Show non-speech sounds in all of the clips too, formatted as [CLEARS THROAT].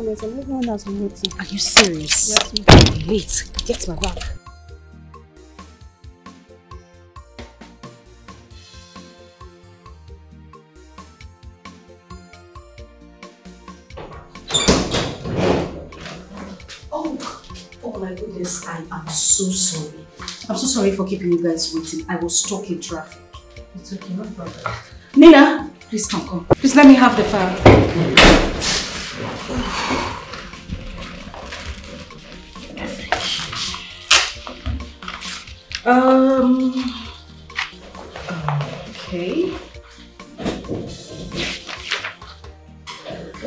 about to come. I'm leaving one house I'm waiting. Are you serious? Yes, ma'am. Wait, get my bag. Oh, oh my goodness, I am so sorry. I'm so sorry for keeping you guys waiting. I was stuck in traffic. It's okay, no problem. Nina, please come, come. Please let me have the file. Um. Okay.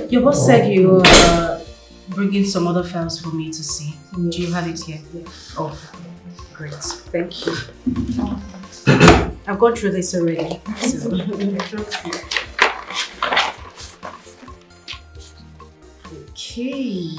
Your boss said you were bringing some other files for me to see. Do you have it here? Oh, great. Thank you. I've gone through this already. So. Okay.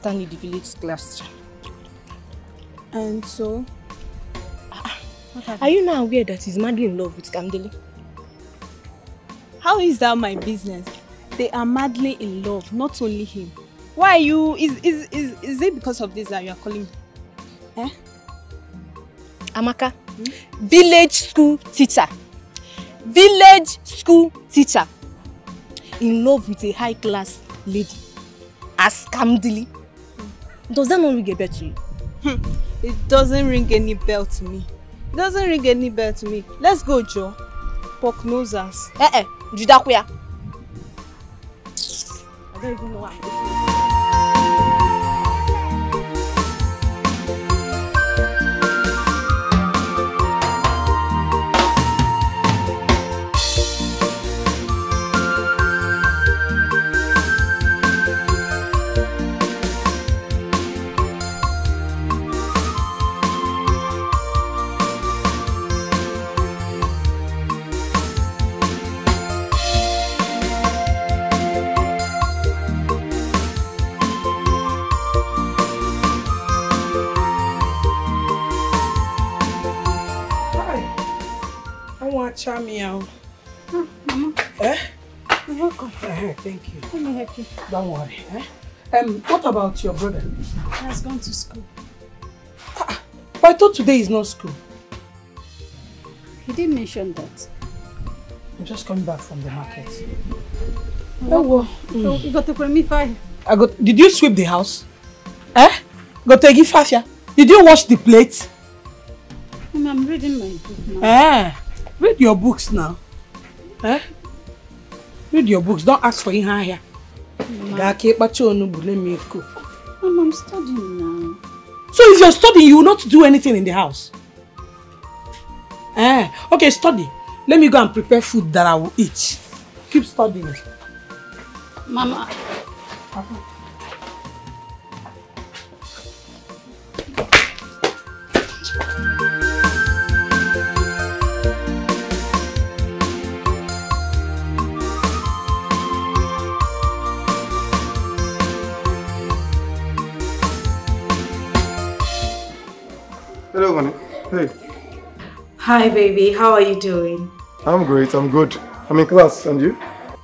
Stanley the village class? And so? What happened? Are you now aware that he's madly in love with Kamdeli? How is that my business? They are madly in love, not only him. Why are you is is is is it because of this that you are calling me? Eh? Amaka, village school teacher. Village school teacher. In love with a high class lady. As Kamdili. Does that not ring a bell to you? It doesn't ring any bell to me. It doesn't ring any bell to me. Let's go, Joe. Pork nosers. Eh eh, Judakuya. I don't even know what I want Chamia. Eh? You're welcome. Eh, thank you. Let me help you. Don't worry. Eh? Um, what about your brother? He has gone to school. But I thought today is not school. He didn't mention that. I'm just coming back from the market. Oh, well. So you got to me five. I got. Did you sweep the house? Eh? Got to give. Did you wash the plate? I'm reading my book now. Eh? Read your books now. Eh? Read your books. Don't ask for ihe ahịa. Gaa ka ịkpacha onugbu let me cook. Mom, I'm studying now. So if you're studying, you will not do anything in the house. Eh, okay, study. Let me go and prepare food that I will eat. Keep studying. Mama. Hello, honey. Hey, Hi baby, how are you doing? I'm great. I'm good. I'm in class, and you?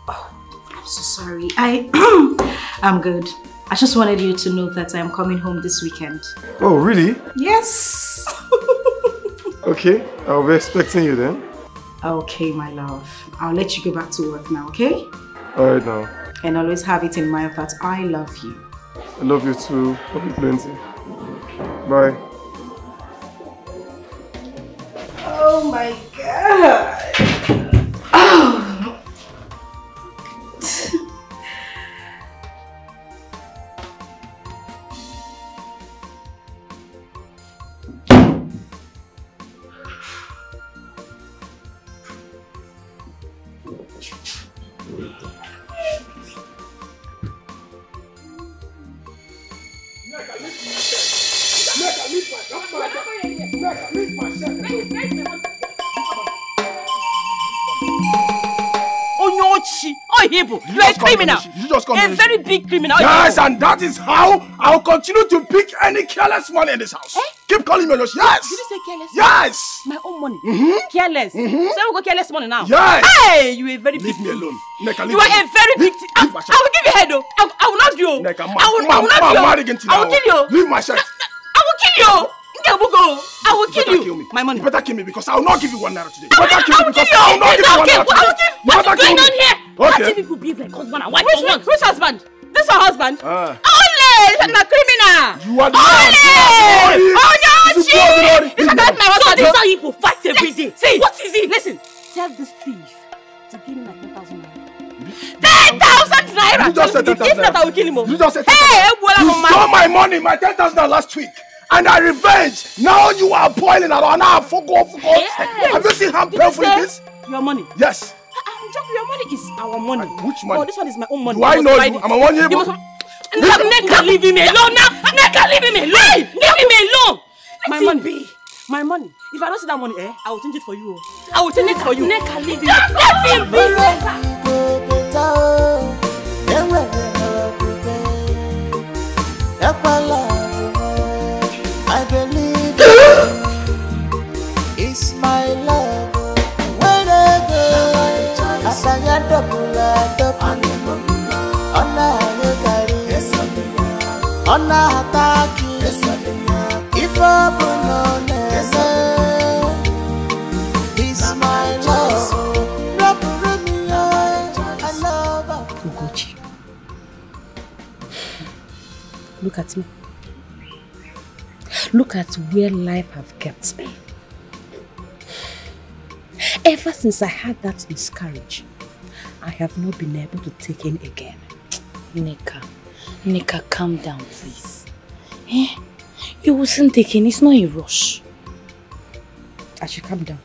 Oh, I'm so sorry. I [CLEARS THROAT] I'm good. I just wanted you to know that I'm coming home this weekend. Oh, really? Yes. [LAUGHS] Okay, I'll be expecting you then. Okay, my love. I'll let you go back to work now, okay? Alright now. And always have it in mind that I love you. I love you too. Love you plenty. Bye. Oh my god. A very big criminal. Yes, and that is how I'll continue to pick any careless money in this house. Keep calling me Oloshi. Yes. Did you say careless? Yes. My own money. Careless. So we go careless money now. Yes. Hey, you a very Leave big me thief. alone. Neka, leave You are me a very big Leave-. I, leave my I will give you head though. I, I will not you. Neka, ma, I will, I ma, will not ma, again I will kill you. Leave my shirt. [LAUGHS] I will kill you. Ngebugo. I will You kill you. kill me. My money. You better kill me because I will not give you one naira today. You I better will- kill I me will because I will not give you one naira I will today. kill- What is going on me. here? Okay. do people behave like husband and wife Which, for once? which husband? This is your husband? Ah. Ole, you're a criminal. You are the Ole! one. Oh no, You she. are the one. This is not my husband. So this is how you fight every day. See, What is it? Listen, tell this thief to give me my ten thousand naira. Ten thousand naira. You just said Tell him 10,000 give- If not, I will kill him. oh. You just said Hey, Ebola You stole my money, my 10,000 last week. And I revenge. Now you are boiling around. Now I forgot, forgot. Yes. Have you seen how Did you painful it is? Your money. Yes. Joking. Your money is our money. Which money? Oh, this one is my own money. Do I know you? it. I'm a one year You old. Neka, Neka, leave him alone now. Neka, leave him alone. Leave him alone. My money. be. My money. If I don't see that money, eh, I will change it for you. oh. I will change it for you. Neka, leave him. Let him be. I believe [LAUGHS] it's my love. Look at me. Look at where life have kept me. Ever since I had that miscarriage, I have not been able to take in again. Nika, Nika, calm down, please. Eh? You wasn't taking. It's not a rush. I should calm down.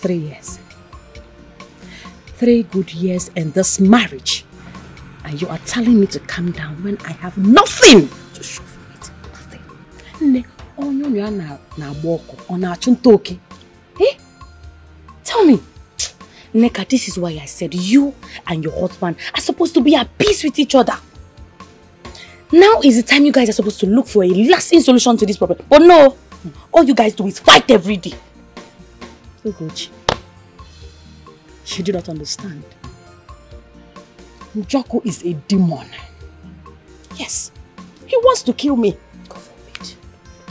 Three years. Three good years in this marriage. And you are telling me to calm down when I have nothing to show for it. Nothing. Onye a na- ọ na-achụ nta oke? Eh? Tell me. Nika, this is why I said you and your husband are supposed to be at peace with each other. Now is the time you guys are supposed to look for a lasting solution to this problem. But no, all you guys do is fight every day. Ugochi, you do not understand. Njoku is a demon. Yes, he wants to kill me. God forbid.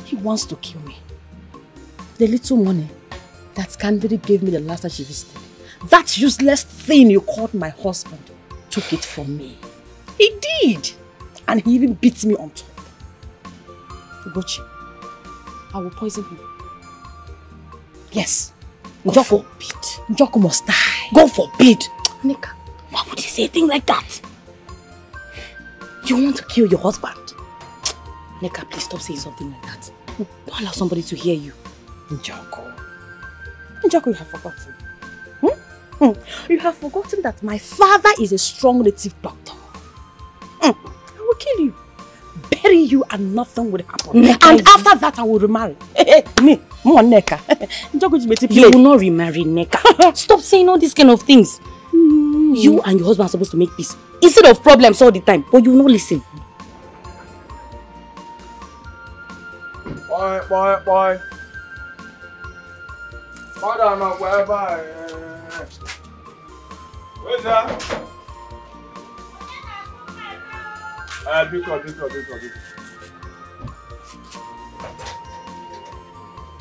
He wants to kill me. The little money that Candide gave me the last time she visited, that useless thing you called my husband, took it from me. He did. And he even beat me on top. Ugochi, I will poison him. Yes. Njoku, Njoku must die. God forbid. Nika, why would you say a thing like that? You want to kill your husband? Nika, please stop saying something like that. Don't allow somebody to hear you. Njoku. Njoku, you have forgotten. Hmm? Hmm. You have forgotten that my father is a strong native doctor. Hmm. I will kill you, bury you, and nothing will happen. Nneka, and you- after that, I will remarry. Hey, hey, me, more Nneka. [LAUGHS] You better You play. will not remarry Nneka. [LAUGHS] Stop saying all these kind of things. You and your husband are supposed to make peace. Instead of problems all the time. But you will not listen. Boy, boy, boy. Madam, uh, wherever. Uh, where's that? Uh, big one, big one, big one, big one.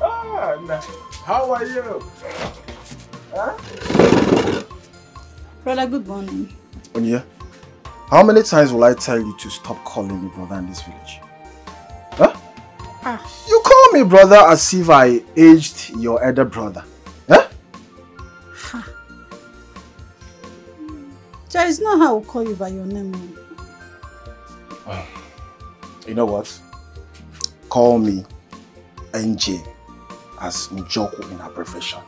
Ah, nah. how are you? Huh? Brother, good morning. Onya, how many times will I tell you to stop calling me brother in this village? Huh? Ah. You call me brother as if I aged your elder brother. Jai, it's not how I will call you by your name. oh. You know what? Call me NJ as Njoku in abbreviation.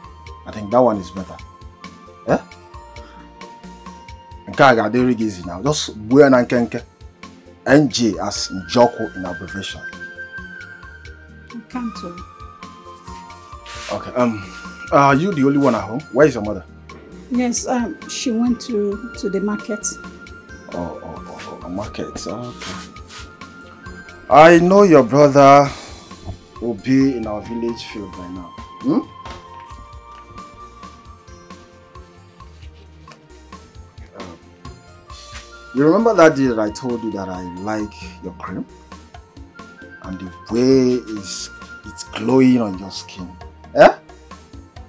I think that one is better. Eh? Nke a easy now. Just gbuo ya na nkenke. NJ as Njoku in abbreviation. I can't. oh. Okay. Um. Are you the only one at home? Where is your mother? Yes, um, she went to to the market. Oh, oh, oh, oh market. Okay. I know your brother will be in our village field by now. Hmm? Um, you remember that day that I told you that I like your cream? And the way it's, it's glowing on your skin. Eh?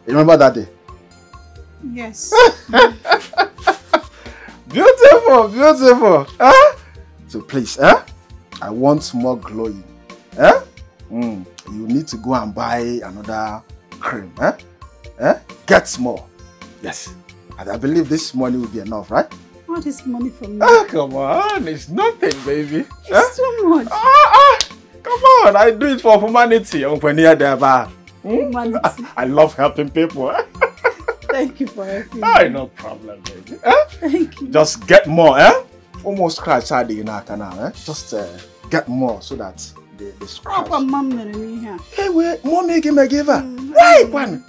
You remember that day? Yes. [LAUGHS] Beautiful, beautiful. Huh? So please, eh? I want more glowing. Eh? Mm, you need to go and buy another cream. Eh? Eh? Get more. Yes. And I believe this money will be enough, right? What is money for me? Ah, come on. It's nothing, baby. It's too much. Ah, ah. Come on. I do it for humanity. Ba. Humanity. [LAUGHS] I love helping people. [LAUGHS] eh? Thank you for helping. Ah, me. no problem, baby. Eh? Thank you. Just get more, eh? Almost scratch out the naka now, eh? Just uh, get more so that the, the scratch. Ọkwa mma m mere m ihe a. Hey, wait, mommy give me give her. Why, one?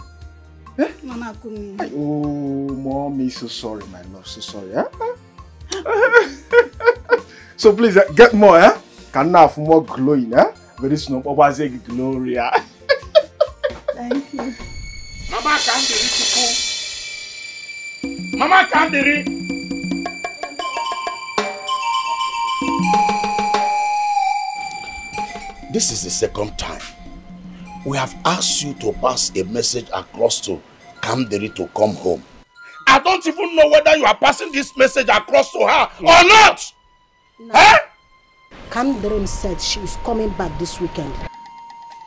Ọ na-akụ m ihe. Oh, mommy, so sorry, my love, so sorry, eh? [LAUGHS] so please, eh, get more, eh? Can now have more glowing, eh? Very Papa say Gloria. [LAUGHS] Thank you. Mama Kandiri Chukwu. Mama Kandiri. This is the second time. We have asked you to pass a message across to Kamderi to come home. I don't even know whether you are passing this message across to her or not. Eh? Kamderen said she is coming back this weekend.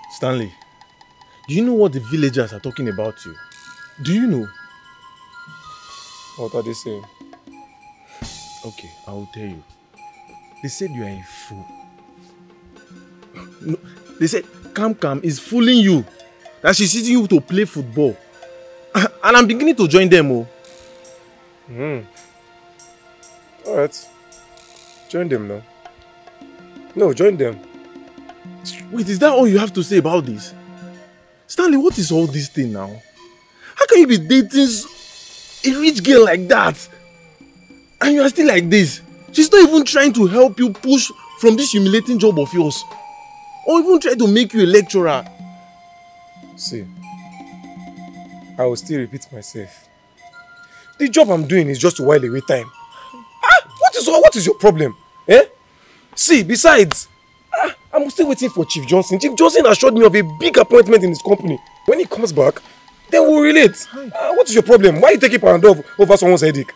Stanley, do you know what the villagers are talking about you? Do you know? What are they saying? Okay, I will tell you. They said you are a fool. No, they said Cam Cam is fooling you. That she's using you to play football. [LAUGHS] And I'm beginning to join them, oh. Hmm. Alright. Join them now. No, join them. Wait, is that all you have to say about this? Stanley, what is all this thing now? How can you be dating a rich girl like that? And you are still like this? She's not even trying to help you push from this humiliating job of yours. Or even try to make you a lecturer. See, I will still repeat myself. The job I'm doing is just to while away time. Ah, what is what is your problem? Eh? See, besides, ah, I'm still waiting for Chief Johnson. Chief Johnson assured me of a big appointment in his company. When he comes back, then we'll relate. Ah, what is your problem? Why you taking Panadol over someone's headache?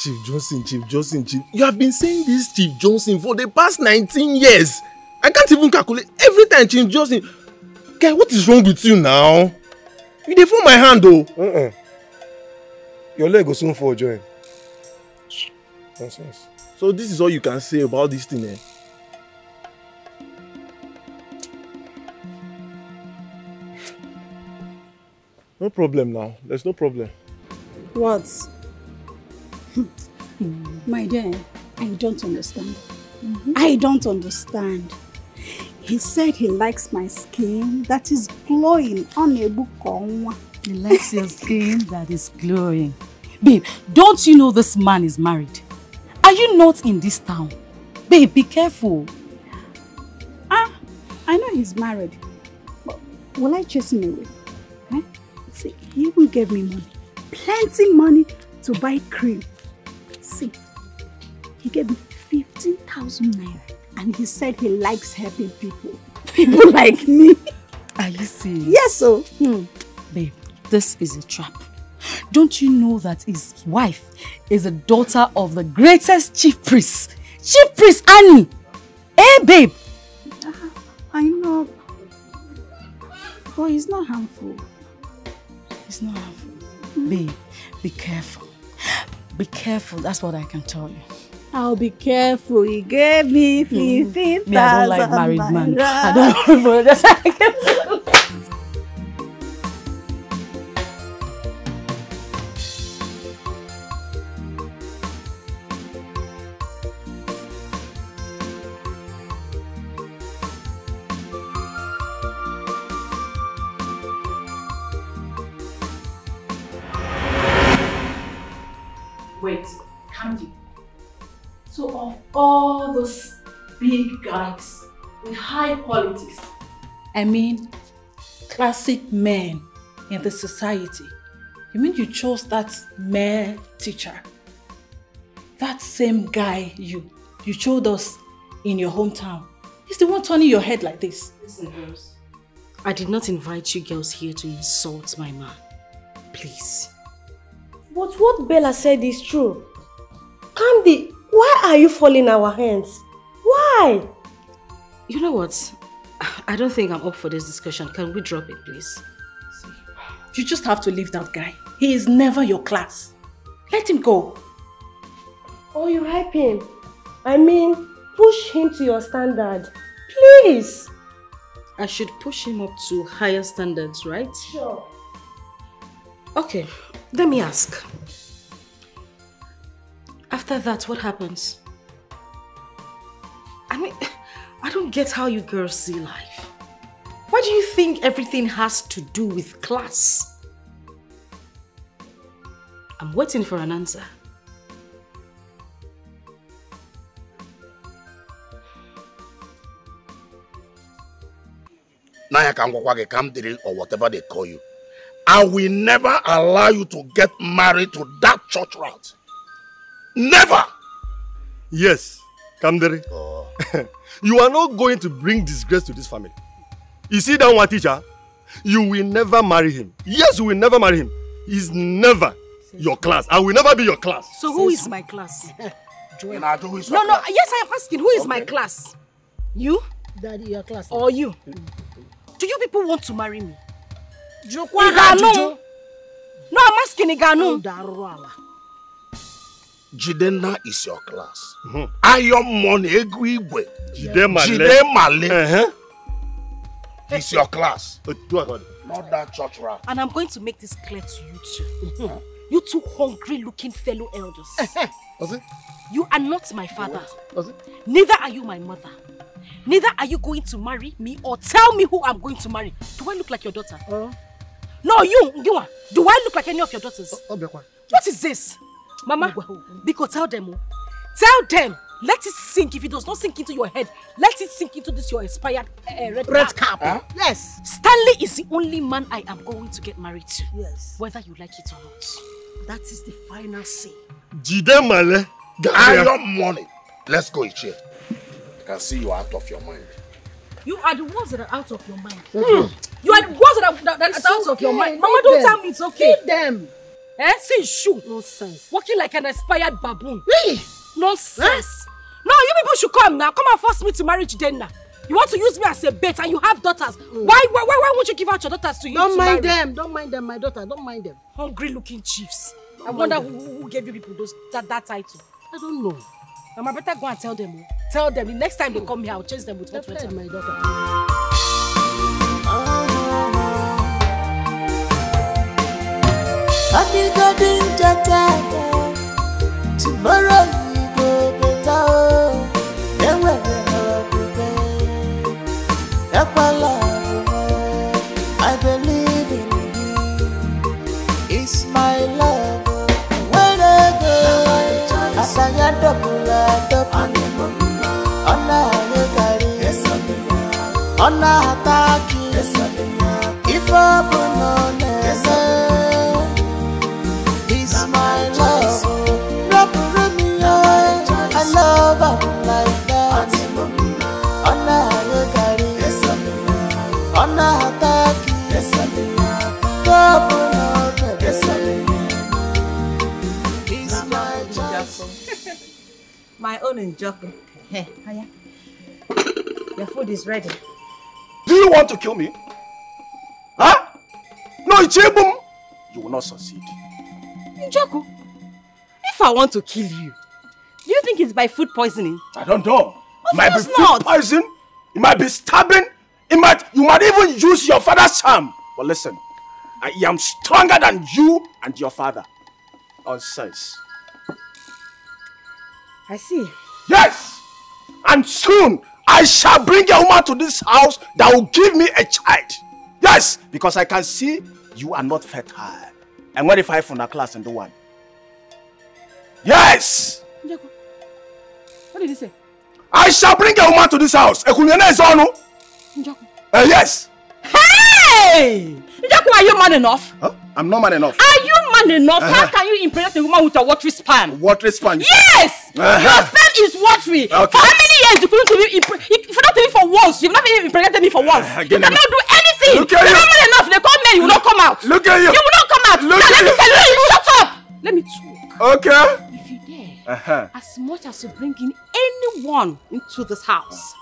Chief Johnson, Chief Johnson, Chief. You have been saying this Chief Johnson for the past 19 years. I can't even calculate. Every time Chief Johnson. Guy, what is wrong with you now? You dey fall my hand though. Uh-uh. Your leg will soon fall, join. Nonsense. So this is all you can say about this thing, eh? No problem now. There's no problem. What? [LAUGHS] My dear, I don't understand. I don't understand. He said he likes my skin that is glowing on a book on He likes your skin that is glowing. Babe, don't you know this man is married? Are you not in this town? Babe, be careful. Ah, I know he's married. But will I chase him away? He even gave me money. Plenty money to buy cream. See, he gave me 15,000 naira. And he said he likes helping people. [LAUGHS] People like me. Are you serious? Yes, so. Hmm. Babe, this is a trap. Don't you know that his wife is a daughter of the greatest chief priest? Chief priest Annie! Eh, babe? I know. But it's not harmful. It's not harmful. Babe, be careful. Be careful, that's what I can tell you. I'll be careful. He gave me 15,000 Me, I don't like married man. I don't know. [LAUGHS] all those big guys with high qualities, I mean, classic men in the society. You mean you chose that male teacher? That same guy you you showed us in your hometown. He's the one turning your head like this. listen girls, I did not invite you girls here to insult my man. Please. But what Bella said is true. Candy, why are you falling our hands? Why? You know what? [SIGHS] I don't think I'm up for this discussion. Can we drop it, please? You just have to leave that guy. He is never your class. Let him go. Oh, you hype him. I mean, push him to your standard. Please. I should push him up to higher standards, right? Sure. Okay, let me ask. After that, what happens? I mean, [LAUGHS] I don't get how you girls see life. Why do you think everything has to do with class? I'm waiting for an answer. Naya can go kwage come or whatever they call you. I will never allow you to get married to that church rat. Never! Yes, Kamdere. Oh. [LAUGHS] you are not going to bring disgrace to this family. You see that one teacher? You will never marry him. Yes, you will never marry him. He's never your class. I will never be your class. So who is my class? [LAUGHS] Joel. Nah, who is No, no, class? yes, I am asking, who is my class? You? Daddy, your class. Or you? Do you people want to marry me? Jụkwa Iganu. No, I'm asking Iganu. Jidenna is your class. Iron Money, Egu Igwe. Jide Male. Jide Male. Uh-huh. Is your class. Ahead. Not that church rat. And I'm going to make this clear to you two. [LAUGHS] you two hungry looking fellow elders. Was it? You are not my father. Was it? Neither are you my mother. Neither are you going to marry me or tell me who I'm going to marry. Do I look like your daughter? No, you, Ngiwa. Do I look like any of your daughters? What is this? Mama, Biko, tell them. Tell them. Let it sink. If it does not sink into your head, let it sink into this your expired uh, red, Red cap. cap. Yes. Stanley is the only man I am going to get married to. Yes. Whether you like it or not. That is the final say. Jide Male. Iron Money. Let's go, Ichie. I can see you out of your mind. You are the ones that are out of your mind. Mhm. You are the ones that are, that, that are out of your okay, mind. Mama, don't tell me it's okay. Leave them. Eh? See shoe. Nonsense. Walking like an expired baboon. Nonsense. No, you people should come now. Come and force me to marry Jidenna. You want to use me as a bait and you have daughters. Why, why, why, why won't you give out your daughters to you? Don't to mind marry? them. Don't mind them, my daughter. Don't mind them. Hungry looking chiefs. I Don't wonder mind who, who gave you people those that, that title. I don't know. Mama, better go and tell them. oh. Tell them the next time they come here, I'll chase them with hot water. my daughter. Adigadi njata Tomorrow we go better oh Enwere okwukwe Ekwela omume I believe in you It's my love Where I go Asanya dọpụla dọpụ Ọ na-ahụkarị Ọ na-ata akị My own Njoku. Hey, oh, Aya. Your food is ready. Do you want to kill me? Huh? No, Ichebum. You will not succeed. Njoku, if I want to kill you, do you think it's by food poisoning? I don't know. Of It might be course food not. poison. It might be stabbing. It might. You might even use your father's charm. But listen, I am stronger than you and your father. Nonsense. I see. Yes. And soon I shall bring a woman to this house that will give me a child. Yes, because I can see you are not fertile. And what if I from a class and do one? Yes. What did he say? I shall bring a woman to this house. Ekunyene is on. Njoku. Uh, yes. Hey! Njoku, are you man enough? Huh? I'm not man enough. Are you man enough? How Uh-huh. can you impregnate a woman with a watery sperm? Watery sponge. Yes! Uh-huh. Your sperm is watery. Okay. For how many years you couldn't even impre- if not even for once? You've not even impregnated me for once. again, you cannot do anything. Look at You're you. not man enough. They come men, you will not come out. Look at you. You will not come out. Look now, at let me you. tell you. Shut up. Let me talk. Okay. If you dare, Uh-huh. as much as you bring in anyone into this house,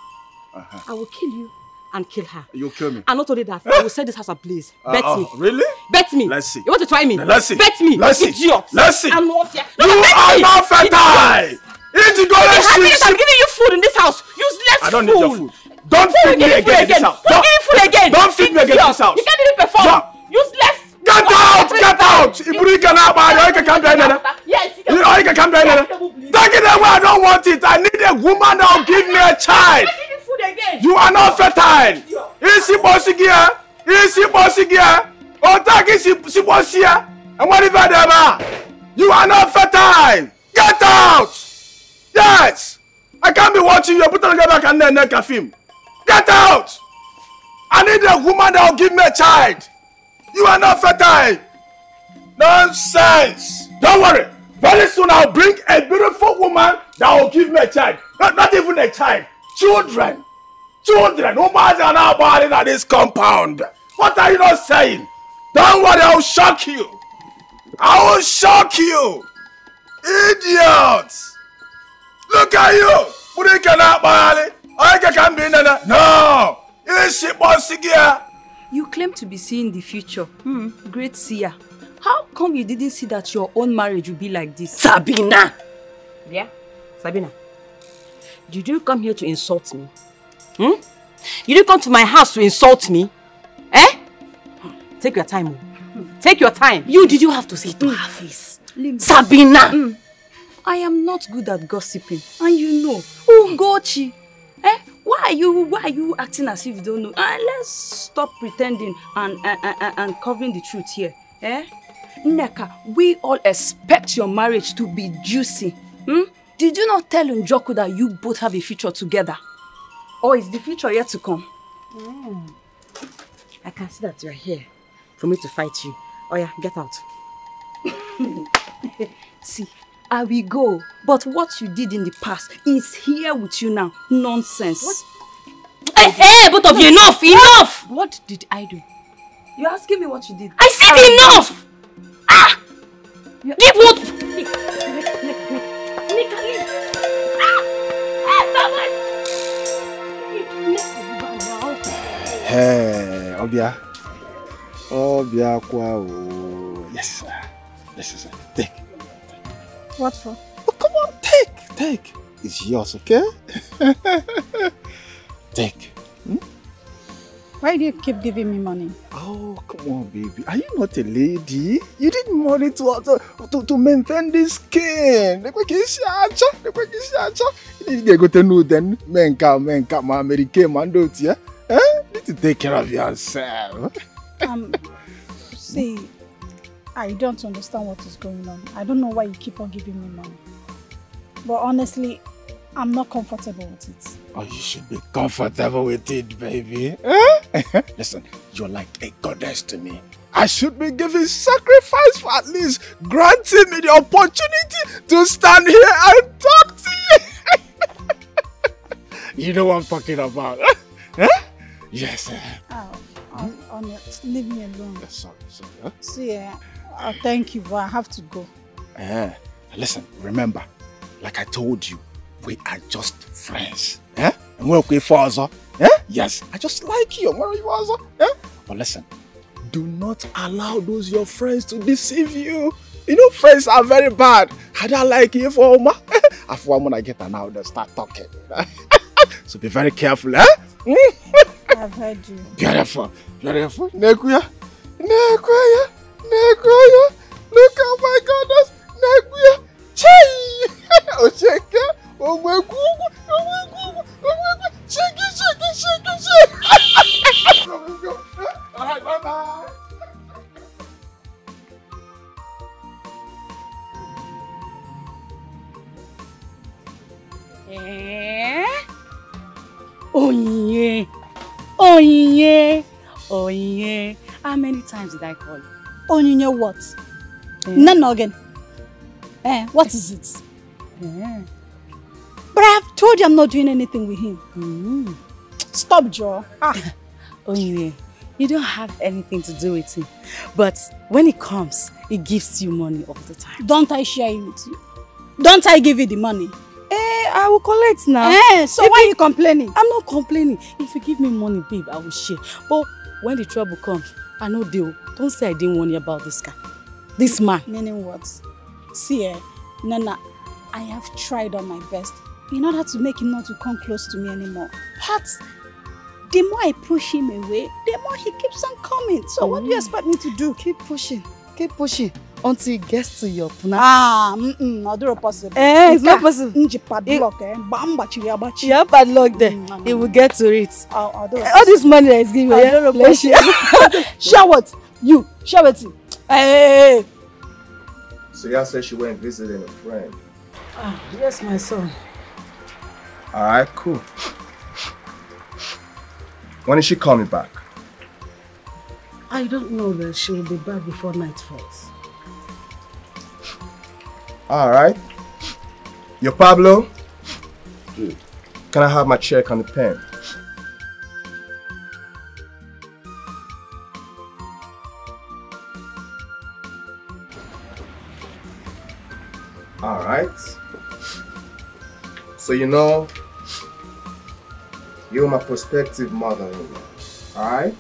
Uh-huh. I will kill you and kill her. You kill me. And not only that, I will set this house ablaze. Uh, Bet uh, me. Really? Bet me. Let's see. You want to try me? Let's see. Bet me. Let's see. Idiot. Let's see. I'm not fear. You are not fertile. Eat go The and see. I'm giving you food in this house. Useless I don't need fool. your food. Don't Fool, feed me again in this house. Don't give me food again. Don't feed me again in this house. You can't even perform. Yeah. Useless. Get out! Get out! Iburi can now buy. You can come down. Yes, you You can. come down. Take it away. I don't want it. I need a woman that will give me a child. Food again. You are not fertile. Isi bosigia. Isi bosigia. Otaki si bosia. And what if I never? You are not fertile. Get out. Yes. I can't be watching you. Put on back and then neck a film. Get out. I need a woman that will give me a child. You are not fertile. Nonsense. Don't worry. Very soon I'll bring a beautiful woman that will give me a child. Not, not even a child. Children. Children. Who buys an about in this compound? What are you not saying? Don't worry, I will shock you. I will shock you. Idiots. Look at you. Put cannot buy I can be No. Is she bossy here? You claim to be seeing the future. Hmm, great seer. How come you didn't see that your own marriage would be like this? Sabina. Yeah, Sabina. Did you come here to insult me? Hmm? You didn't come to my house to insult me? Eh? Take your time. oh. Take your time. You did you have to say to her face? Sabina! I am not good at gossiping. And you know. Oh, Gochi. Eh? Why are you why are you acting as if you don't know? Uh, let's stop pretending and, and, and, and covering the truth here. Eh? Nneka, we all expect your marriage to be juicy. Hmm? Did you not tell Njoku that you both have a future together? Or is the future yet to come? Mm. I can see that you're here for me to fight you. Oh yeah, get out. See, I will go. But what you did in the past is here with you now. Nonsense. What? Hey, hey, both of you, enough, enough! What did I do? You're asking me what you did. I said enough! Ah! Give what? Hey, Obia. Obia kwa o. Yes, sir. Yes, sir. Take. What for? Oh, come on, take, take. It's yours, okay? take. Why do you keep giving me money? Oh, come on, baby. Are you not a lady? You need money to to, to, to maintain this skin. Lekwe kisi acha, lekwe kisi acha. You need to go to know then. Menka, menka, ma American man do it, yeah? Eh? You need to take care of yourself. [LAUGHS] Um, see, I don't understand what is going on. I don't know why you keep on giving me money. But honestly, I'm not comfortable with it. Oh, you should be comfortable with it, baby. Eh? [LAUGHS] Listen, you're like a goddess to me. I should be giving sacrifice for at least granting me the opportunity to stand here and talk to you. [LAUGHS] you know what I'm talking about. eh? Yes. eh? Oh, leave me alone. Sorry, sorry. Huh? See, eh, uh, thank you, but I have to go. Eh, listen, remember, like I told you, we are just friends. Eh? And we're okay for us. Eh? Yes, I just like you. Where you also? Eh? But listen, do not allow those your friends to deceive you. You know, friends are very bad. I don't like you for Oma. After one when I get her now, they start talking. [LAUGHS] so be very careful, eh? [LAUGHS] I've heard you. Beautiful, beautiful. Nekuya, Nekuya, Nekuya. Look at my goodness, Nekuya. Chai! Ocheke, Omwegugu, Omwegugu, Omwegugu. Shake it, shake it, shake it, shake it. [LAUGHS] Let's go. All right, bye bye. Eh? Onyinye. Onyinye. Onyinye. How many times did I call you? Onyinye what? None again. Eh, what is it? Eh. But I have told you I'm not doing anything with him. Stop, Joe. Ah. [LAUGHS] Onyinye, you don't have anything to do with him. But when he comes, he gives you money all the time. Don't I share it with you? Don't I give you the money? Eh, I will collect now. Eh, so If why you- are you complaining? I'm not complaining. If you give me money, babe, I will share. But when the trouble comes, I know deal. Don't say I didn't warn you about this guy. This man. Meaning what? See, eh, Nana, I have tried on my best in order to make him not to come close to me anymore. But the more I push him away, the more he keeps on coming. So what do you expect me to do? Keep pushing. Keep pushing until he gets to your puna. Ah, mm-mm, not do possible. Eh, eh, it's not Nke a, possible. Mm, Nji padlock, eh, mgba m gbachiri agbachi. You have padlock there. Mm, he mm. will get to it. I'll, I'll do it. Eh, all this money that is giving I you, don't know, let's share. [LAUGHS] Share what? You, share what? Hey, So y'all said she went visiting a friend. Ah, yes, my son. Alright, cool. When is she coming back? I don't know that she will be back before night falls. Alright. Yo, Pablo? Can I have my check on the pen? Alright. So you know, you're my prospective mother-in-law. Alright?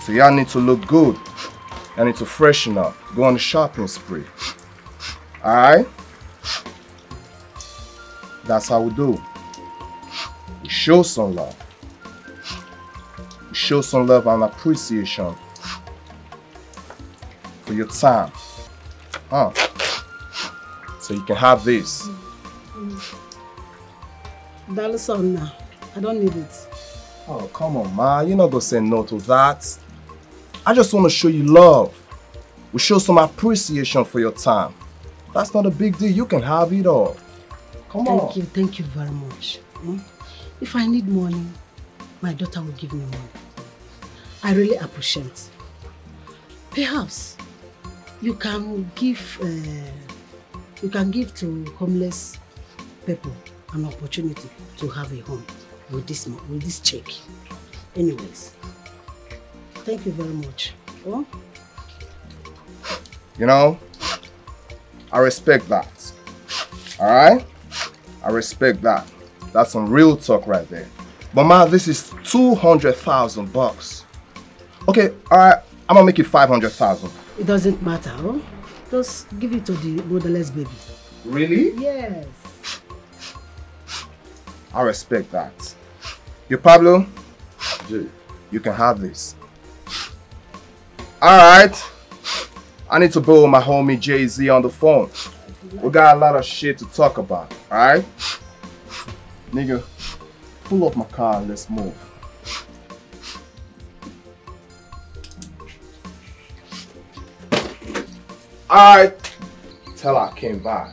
So y'all need to look good. Y'all need to freshen up. Go on a shopping spree. Alright? That's how we do. We show some love. We show some love and appreciation for your time. Huh? So you can have this. Mm-hmm. Dollar son now. I don't need it. Oh, come on, ma. You're not gonna say no to that. I just want to show you love. We show some appreciation for your time. That's not a big deal. You can have it all. Come thank on. Thank you, thank you very much. Hmm? If I need money, my daughter will give me money. I really appreciate. Perhaps you can give uh, you can give to homeless people an opportunity to have a home with this with this check. Anyways, thank you very much. Oh? You know, I respect that. Alright? I respect that. That's some real talk right there. But ma, this is 200,000 bucks. Okay, alright, I'm gonna make it 500,000. It doesn't matter. Oh? Just give it to the motherless baby. Really? Yes. I respect that. You Pablo, you can have this. Alright. I need to build my homie Jay-Z on the phone. We got a lot of shit to talk about, alright? Nigga, pull up my car and let's move. Alright. Tell I came by.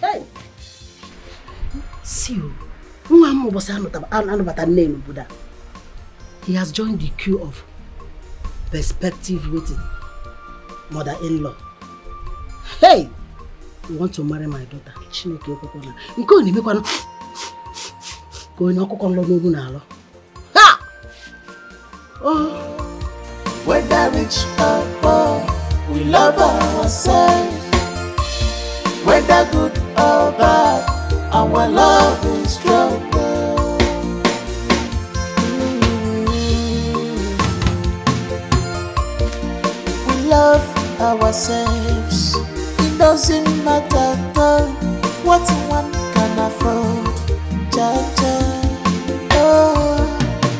Hey! See you. He has joined the queue of perspective waiting mother-in-law. Hey! You want to marry my daughter? Chineke ekwekwana. Nke ọ na-emekwanụ ka onye ọkụkọ nlọ na-alọ. Ha! Oh. Whether rich or poor, we love ourselves. Whether good or bad, our love is stronger. Love ourselves. It doesn't matter at all what one can afford. Ja, ja. Oh,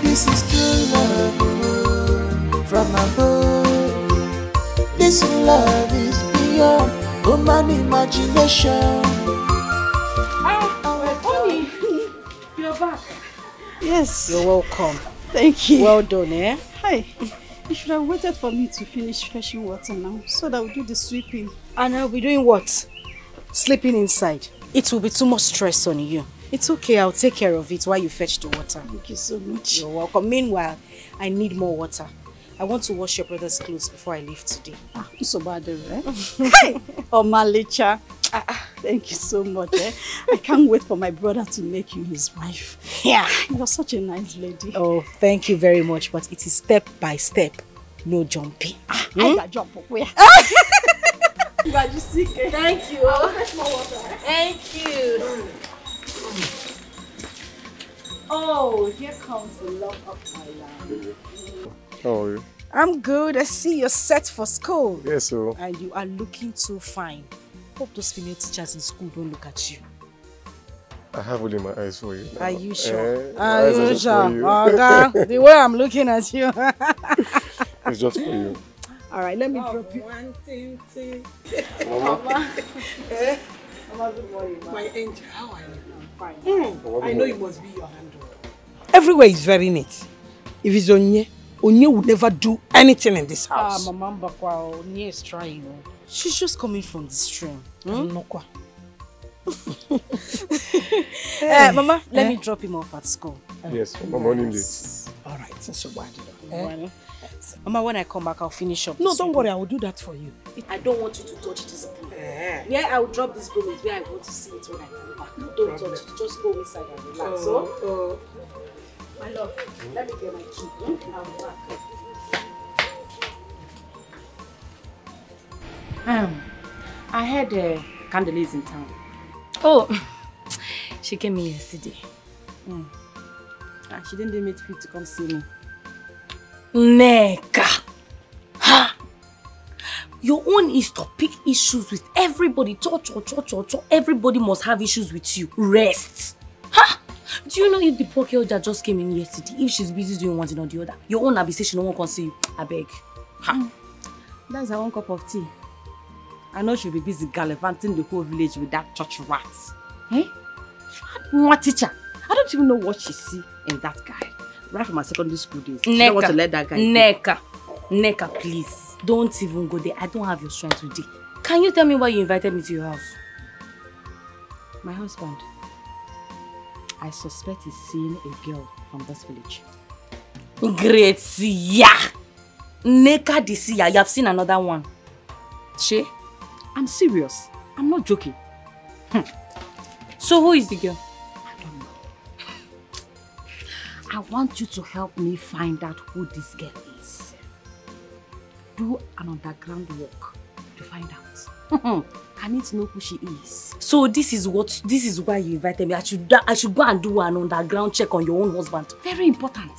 this is true love oh, from above. This love is beyond human imagination. Honey, [LAUGHS] you're back. Yes. You're welcome. Thank you. Well done, eh? Hi. You should have waited for me to finish fetching water now, so that we'll do the sweeping. And I'll be doing what? Sleeping inside. It will be too much stress on you. It's okay, I'll take care of it while you fetch the water. Thank you so much. You're welcome. Meanwhile, I need more water. I want to wash your brother's clothes before I leave today. Ah, so bad, eh? [LAUGHS] hey! Oh, Malicha. Ah, ah, thank you so much. Eh? I can't wait for my brother to make you his wife. Yeah. You're such a nice lady. Oh, thank you very much, but it is step by step, no jumping. I Hmm? got jump up where? Glad [LAUGHS] you see. Thank you. I'll fetch more water. eh? Thank you. Oh, here comes the love of my life. How are you? I'm good. I see you're set for school. Yes, so And you are looking too fine. Hope those female teachers in school don't look at you. I have only my eyes for you. now. Are you sure? Eh, Are you sure? for you. Oga, the way I'm looking at you. [LAUGHS] it's just for you. All right, let me drop you. One, two, two. Mama. Eh? Mama, good morning, ma. My angel, how are you? I'm fine. Mm, I know it must be your handle. Everywhere is very neat. If it's Onye, Onye will never do anything in this Ah, house. Mama Mbakwa, Onye is trying. oh. She's just coming from the stream. Hmm? [LAUGHS] Eh, Mama, let Eh? me drop him off at school. Yes, my morning late. All right, so what? Eh? Mama, when I come back, I'll finish up. No, don't week. worry, I will do that for you. I don't want you to touch this broom. Eh. Where I will drop this broom is where I want to see it when I come back. Don't touch it. Just go inside and relax. Oh, so, my love, let me get my key. Hmm? I'll be back. Um, I heard uh, Candle is in town. Oh, [LAUGHS] she came in yesterday. Mm. And she didn't make fit to come see me. Nneka. Ha! Your own is to pick issues with everybody. Cho, cho, cho, cho, cho. Everybody must have issues with you. Rest. Ha! Do you know if the poor girl that just came in yesterday, if she's busy doing one thing or the other, your own she no wan come see you. I beg. Ha! That's her own cup of tea. I know she'll be busy gallivanting the whole village with that church rat. Eh? One teacher. I don't even know what she see in that guy. Right from my secondary school days. She don't want to let that guy go. Neka. Neka, please. Don't even go there. I don't have your strength today. Can you tell me why you invited me to your house? My husband. I suspect he's seeing a girl from this village. Great Sia. Neka the Sia. You have seen another one. She? I'm serious. I'm not joking. So who is the girl? I don't know. I want you to help me find out who this girl is. Do an underground work to find out. I need to know who she is. So this is what this is why you invited me. I should I should go and do an underground check on your own husband. Very important.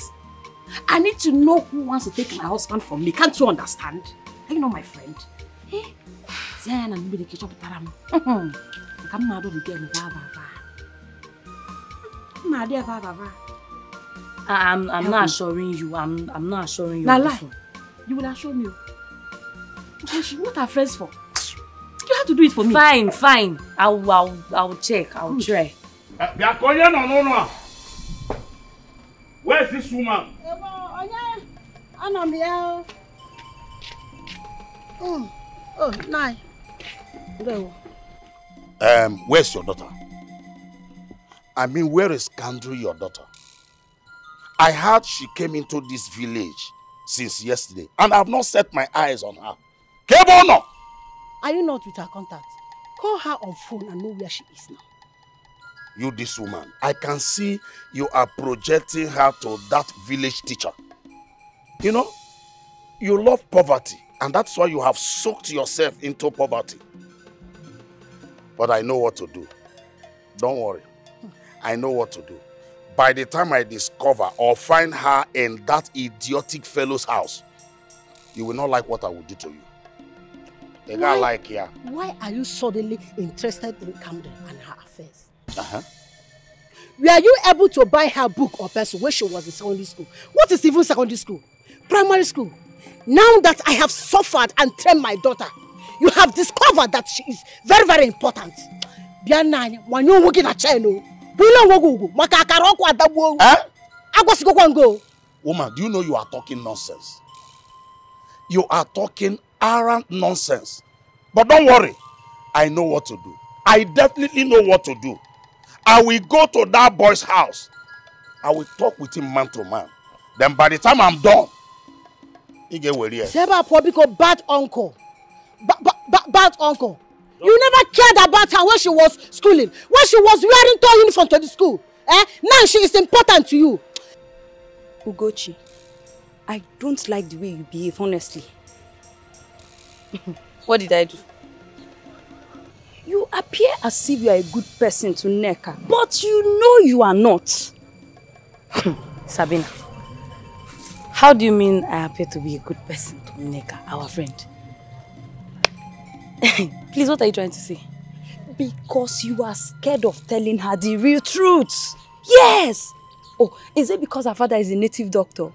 I need to know who wants to take my husband from me. Can't you understand? Are you not my friend? Eh? Tiya na mmiri ka ị chọpụtara m. Mhm. Ka mma adọ the girl va va va. Mma adị va va va. I- I'm I'm Help not me. assuring you. I'm I'm not assuring you. Na of lie. this one. You will assure me. o. What she- What are friends for? You have to do it for me. Fine, fine. I'll I'll I'll check. I'll try. Bịa ka onye nọ n'ụlọ a. Where is this woman? Onye, anọ m ya. Mm. Oh, nai. Um, where's your daughter? I mean, where is Kandri, your daughter? I heard she came into this village since yesterday, and I've not set my eyes on her. Kebono! Are you not with her contact? Call her on phone and know where she is now. You, this woman, I can see you are projecting her to that village teacher. You know, you love poverty, and that's why you have soaked yourself into poverty. But I know what to do. Don't worry. I know what to do. By the time I discover or find her in that idiotic fellow's house, you will not like what I will do to you. Why? got like here. Why are you suddenly interested in Camden and her affairs? Uh-huh. Were you able to buy her book or pencil when she was in secondary school? What is even secondary school? Primary school. Now that I have suffered and trained my daughter, you have discovered that she is very, very important. Bịa nna anyị, onwe gị na chen o. Bụla onwe gị ugwu maka akara ọkụ adagbuo. Agwasigokwa ngo. Woman, do you know you are talking nonsense? You are talking arrant nonsense. But don't worry. I know what to do. I definitely know what to do. I will go to that boy's house. I will talk with him man to man. Then by the time I'm done, he get where he Si ebe a pụọ biko bad uncle. Ba- ba- ba- Bad uncle. You never cared about her when she was schooling. When she was wearing toy uniform to the school. Eh? Now she is important to you. Ugochi, I don't like the way you behave, honestly. [LAUGHS] what did I do? You appear as if you are a good person to Neka, but you know you are not. [CLEARS THROAT] Sabina, how do you mean I appear to be a good person to Neka, our friend? [LAUGHS] Please, what are you trying to say? Because you are scared of telling her the real truth. Yes! Oh, is it because her father is a native doctor?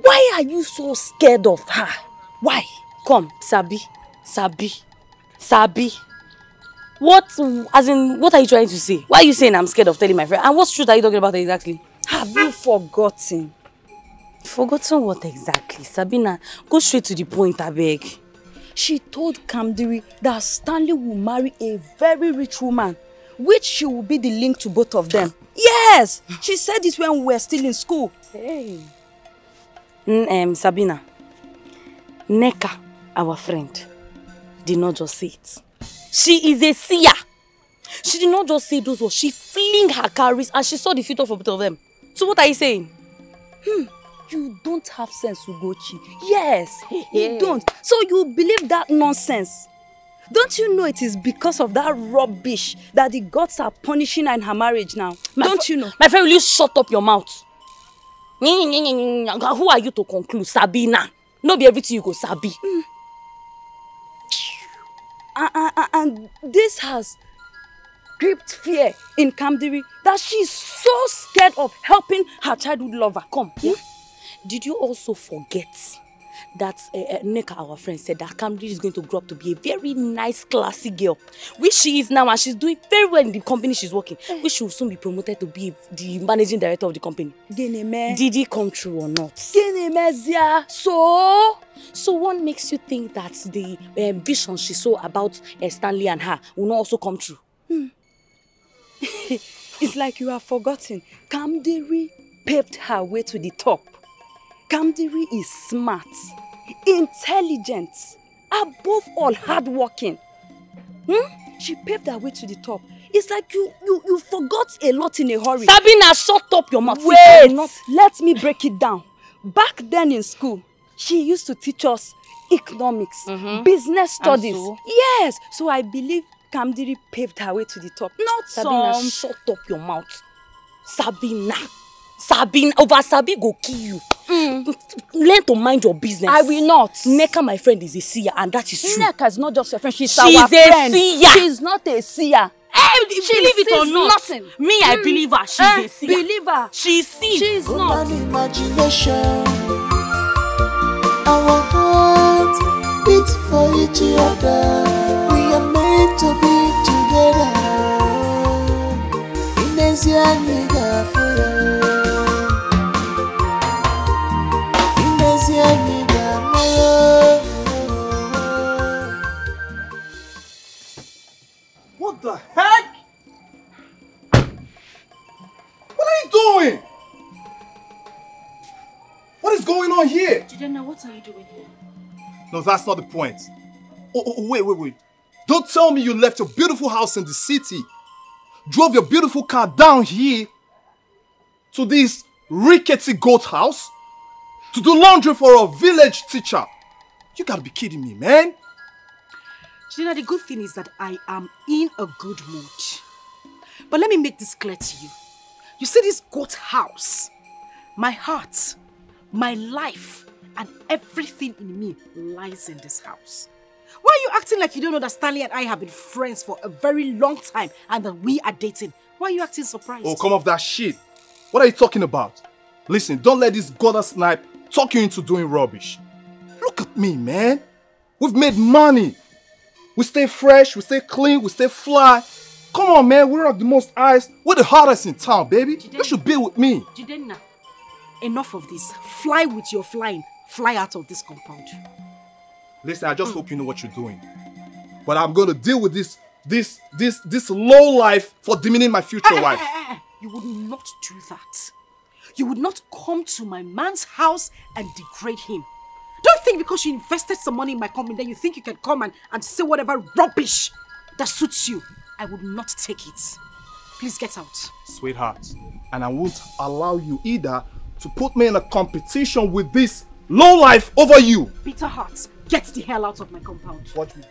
Why are you so scared of her? Why? Come, Sabi. Sabi. Sabi. What, as in, what are you trying to say? Why are you saying I'm scared of telling my friend? And what truth are you talking about exactly? Have you forgotten? Forgotten what exactly? Sabina, go straight to the point, I beg. She told Kamdiri that Stanley will marry a very rich woman, which she will be the link to both of them. Yes! She said this when we were still in school. Hey. Mm, um, Sabina, Neka, our friend, did not just say it. She is a seer. She did not just say those words. She fling her carries and she saw the future for both of them. So what are you saying? Hmm. You don't have sense, Ugochi. Yes, you [LAUGHS] don't. So you believe that nonsense. Don't you know it is because of that rubbish that the gods are punishing her in her marriage now? don't you know? My friend, will you shut up your mouth? Who are you to conclude? Sabina. No be everything you go sabi. And, and, and this has gripped fear in Kamdiri that she's so scared of helping her childhood lover. Come, yeah? Did you also forget that uh, uh, Neka, our friend, said that Kamdiri is going to grow up to be a very nice, classy girl, which she is now, and she's doing very well in the company she's working, which she will soon be promoted to be the managing director of the company. Did it come true or not? So, so what makes you think that the um, vision she saw about uh, Stanley and her will not also come true? Hmm. [LAUGHS] it's like you have forgotten. Kamdiri paved her way to the top. Kamdiri is smart, intelligent, above all hardworking. Hmm? She paved her way to the top. It's like you you you forgot a lot in a hurry. Sabina, shut up your mouth. Wait, not, let me break it down. Back then in school, she used to teach us economics, business studies. so? Yes, so I believe Kamdiri paved her way to the top. Not Sabina, some. shut up your mouth. Sabina. Sabina, over Sabi go kill you. Learn to mind your business. I will not. Neka, my friend, is a seer, and that is true. Neka is not just your friend, she's, She's our a friend. seer. She's not a seer. Hey, She believe it or sees not. nothing. Me, I Mm. believe her. She's Eh, a seer. believe her. She sees. She's not. Woman imagination. Our hearts beat for each other. We are meant to be together. Inezi anyị doing here? No, that's not the point. Oh, oh, oh, wait, wait, wait. Don't tell me you left your beautiful house in the city, drove your beautiful car down here to this rickety goat house to do laundry for a village teacher. You gotta be kidding me, man. Gina, the good thing is that I am in a good mood. But let me make this clear to you. You see this goat house? My heart, my life, and everything in me lies in this house. Why are you acting like you don't know that Stanley and I have been friends for a very long time and that we are dating? Why are you acting surprised? Oh, come off that shit. What are you talking about? Listen, don't let this gutter snipe talk you into doing rubbish. Look at me, man. We've made money. We stay fresh, we stay clean, we stay fly. Come on, man. We're the most eyes. We're the hottest in town, baby. You should be with me. Jidenna, enough of this. Fly with your flying. Fly out of this compound. Listen, I just hmm. hope you know what you're doing. But I'm gonna deal with this, this, this, this low life for demeaning my future eh, eh, wife. Eh, you would not do that. You would not come to my man's house and degrade him. Don't think because you invested some money in my company, that you think you can come and, and say whatever rubbish that suits you. I would not take it. Please get out. Sweetheart, and I won't allow you either to put me in a competition with this low life over you. Bitter heart, get the hell out of my compound. What we do?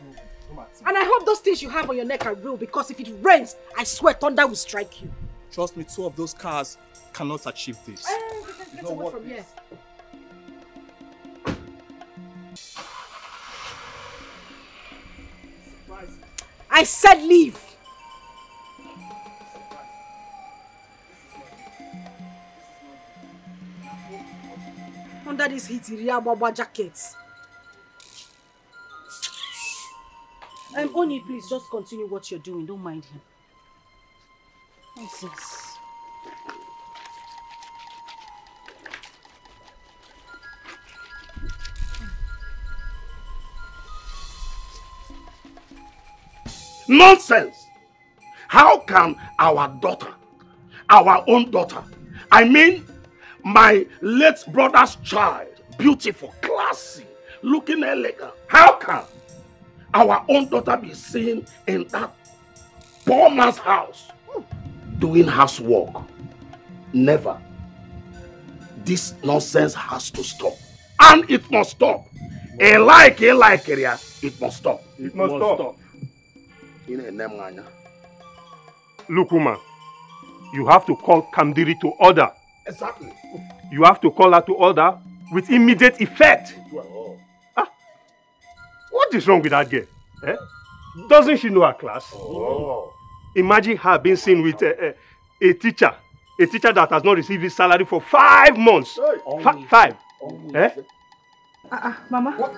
And I hope those things you have on your neck are real because if it rains, I swear thunder will strike you. Trust me, two of those cars cannot achieve this. Eh, get know away what from here. I said leave. Under this heat, Baba jacket. Um, Oni, please just continue what you're doing. Don't mind him. Nonsense. Nonsense! How can our daughter, our own daughter, I mean my late brother's child, beautiful, classy, looking elegant, how can our own daughter be seen in that poor man's house doing housework? Never. This nonsense has to stop. And it must stop. A like, a like area, it must stop. It must stop. You know, name anya. Look, woman, you have to call Kamdili to order. Exactly. You have to call her to order with immediate effect. Ah, what is wrong with that girl? Eh? Doesn't she know her class? Oh. Imagine her being seen with a, a, a teacher, a teacher that has not received his salary for five months. Fi- five. Eh? Uh, uh, Mama. What?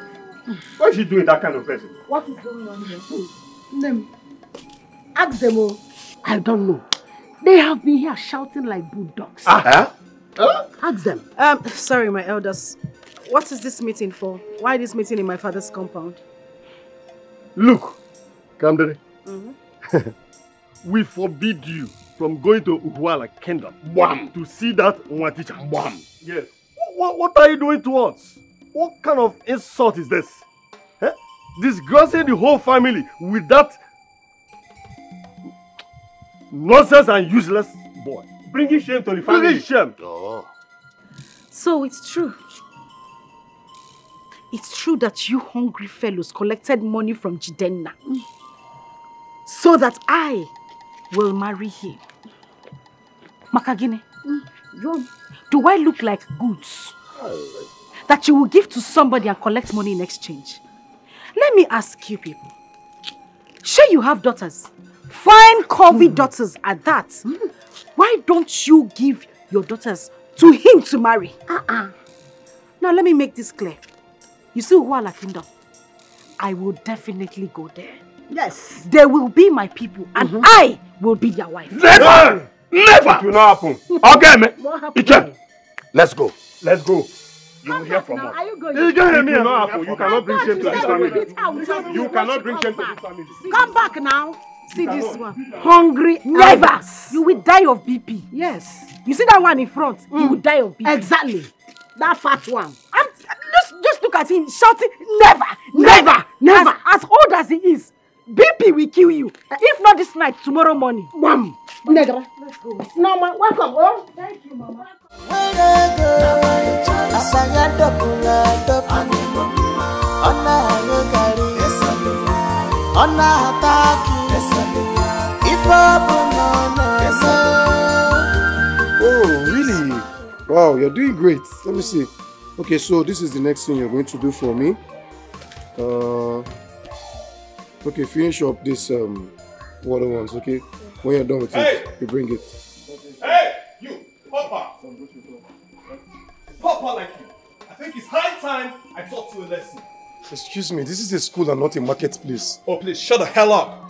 Why is she doing that kind of person? What is going on here? Them. Ask them all. I don't know. They have been here shouting like bulldogs. Uh-huh. Ask them. Um, sorry, my elders. What is this meeting for? Why this meeting in my father's compound? Look, Kamdere, Mm-hmm. [LAUGHS] we forbid you from going to Uhuala Kingdom Wham! to see that one teacher. Wham! Yes. What, what are you doing to us? What kind of insult is this? Eh? Disgracing the whole family with that nonsense and useless boy. Bringing shame to the family. Bringing shame. Oh. So it's true. It's true that you hungry fellows collected money from Jidenna. So that I will marry him. Makagine, do I look like goods that you will give to somebody and collect money in exchange? Let me ask you people. Sure you have daughters. Fine, curvy daughters at that. Why don't you give your daughters to him to marry? Uh-uh. Now let me make this clear. You see Uwala Kingdom? I will definitely go there. Yes. They will be my people and mm-hmm. I will be their wife. Never! Never! It will not happen. Okay, man. What happened? Ikem, let's go. Let's go. You will hear from Now, us. are you going? You can't hear me. You It will will not happen. You cannot bring God, shame to this family. repeat how we said You cannot bring to shame to this family. Come back now. See You this one. Hungry. Never. You will die of BP. Yes. You see that one in front? You will die of BP. Exactly. That fat one. I'm, just, just look at him shouting, never, never, never. As, as old as he is, BP will kill you. If not this night, tomorrow morning. Wham. Negra. Let's go. No, ma. Welcome. Oh. Thank you, Mama. Asanya double double. Ona ayo kari. ọ na-ata Oh, really? Wow, you're doing great. Let me see. Okay, so this is the next thing you're going to do for me. Uh, okay, finish up this um water ones, okay? When you're done with Hey! it, you bring it. Hey, you, Papa. Papa like you. I think it's high time I taught you a lesson. Excuse me, this is a school and not a marketplace. Oh, please, shut the hell up.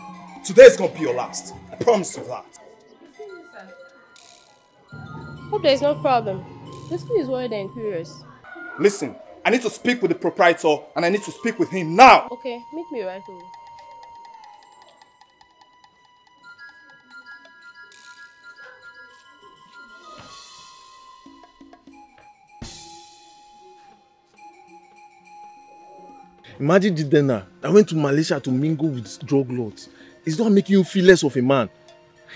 Today is gonna be your last. I promise you that. Hope there's no problem. The school is worried and curious. Listen, I need to speak with the proprietor and I need to speak with him now. Okay, meet me right over. Imagine the dinner. I went to Malaysia to mingle with drug lords. It's not making you feel less of a man.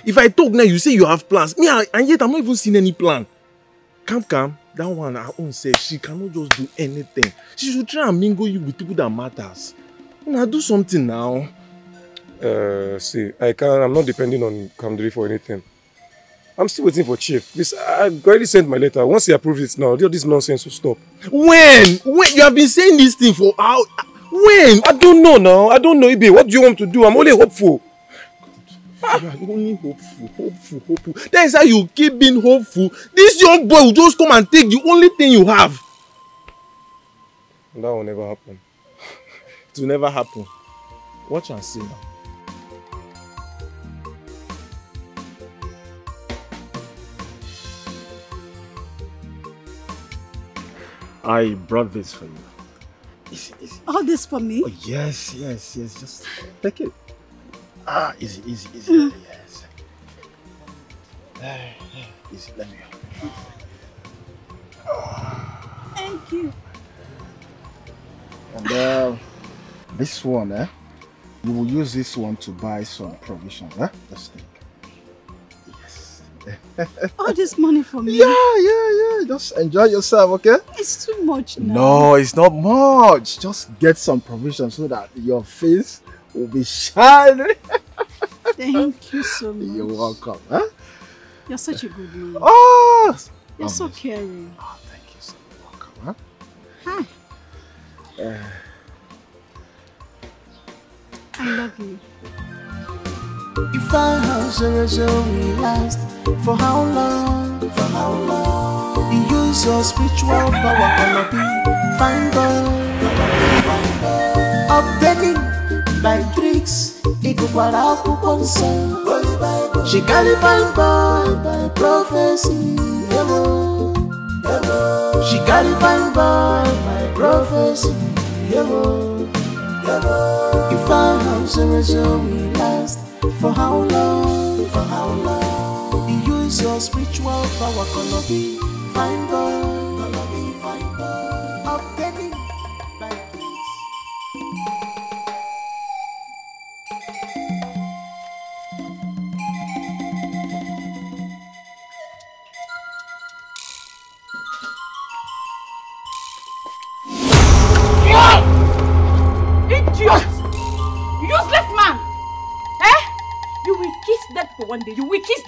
If I talk now, you say you have plans. Me, I, and yet I'm not even seeing any plan. Calm, calm. That one, her own says she cannot just do anything. She should try and mingle you with people that matters. Now do something now. Uh, see, I can. I'm not depending on Kamdiri for anything. I'm still waiting for Chief. This, I already sent my letter. Once he approves it now, all this nonsense will stop. When? When? You have been saying this thing for how? When? I don't know now. I don't know, Ibe. What do you want to do? I'm only hopeful. Ah! You are only hopeful, hopeful, hopeful. That is how you keep being hopeful. This young boy will just come and take the only thing you have. That will never happen. It will never happen. Watch and see now. I brought this for you. All this for me? Oh, yes, yes, yes. Just take it. Ah, easy, easy, easy. Yes. Ah, Easy, let me help Thank you. And uh, this one, eh? You will use this one to buy some provisions, eh? Just take. All [LAUGHS] this money for me? Yeah, yeah, yeah. Just enjoy yourself, okay? It's too much now. No, it's not much. Just get some provisions so that your face will be shining. [LAUGHS] Thank you so much. You're welcome. Huh? You're such a good man. Oh! You're so caring. Oh, thank you so much. Welcome, Hi. huh? Uh, I love you. If I have zero zero we last for how long? For how long? You use your spiritual power, gonna be fine boy. Obtaining by tricks, iguala akwụkwọ nsọ. She fine boy by prophecy. Yebo, yebo. She fine boy by prophecy. Yebo, yebo. If I have zero zero we last for how long? For how long? You use your spiritual power, gonna be fine boy.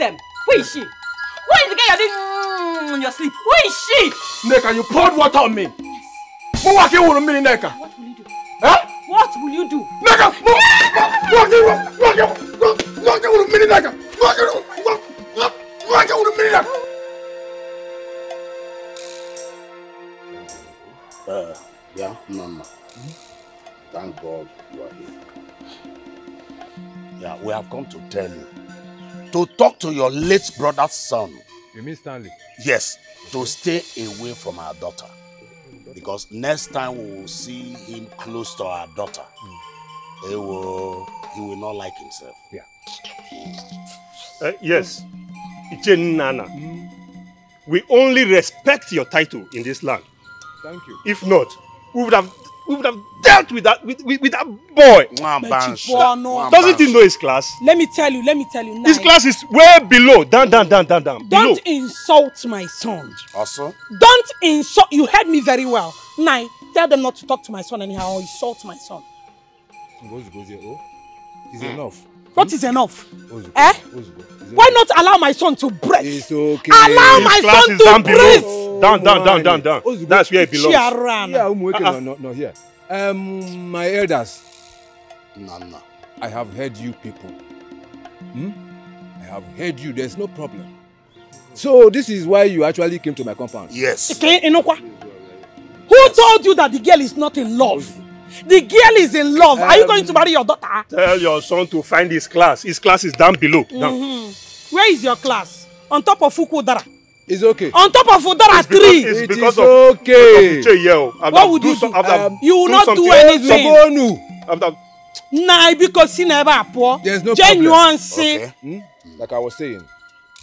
Them. Who is she? Who is the girl you're doing mm, in your sleep? Who is she? Neka, you poured water on me. Mo wa ke wuru mmiri Neka. What will you do? Eh? What will you do? Neka, mo mo wa ke wuru mo wa ke mo wa ke wuru mmiri Neka. Mo wa ke wuru mo mo wa ke wuru mmiri Neka. Uh, yeah, Mama. Thank God you are here. Yeah, we have come to tell you to talk to your late brother's son. You mean Stanley? Yes, to stay away from our daughter. Because next time we will see him close to our daughter, he will he will not like himself. Yeah. Uh, yes, Ichen Nana. We only respect your title in this land. Thank you. If not, we would have we would have dealt with that with, with, with that boy. Mechibono. Doesn't he know his class? Let me tell you, let me tell you now. His class is way below. Down, down, down, down, down. Don't insult my son. Also? Don't insult. You heard me very well. Nai, tell them not to talk to my son anyhow or insult my son. Ngozi. It's enough. What is enough? Ozugbo, Eh? Ozugbo, it's Why not allow my son to breathe? It's okay. Allow His my son to down below. Breathe. Down, down, down, down, down. That's where it belongs. Chiarana. Yeah, Umuweke Uh-uh. no, no, no here. Um, my elders, Nana. I have heard you people. Hmm? I have heard you. There's no problem. So this is why you actually came to my compound. Yes. Who told you that the girl is not in love? The girl is in love. Are you going to marry your daughter? Tell your son to find his class. His class is down below. Down. Mhm. Where is your class? On top of Fukudara. It's okay. On top of because, tree. it's It because is of, okay. because of Uche here. oh. What would you do? Um, you will not do anything. Nah, because na ebe a pụọ. There's no Genuine problem. si. Hmm? Like I was saying,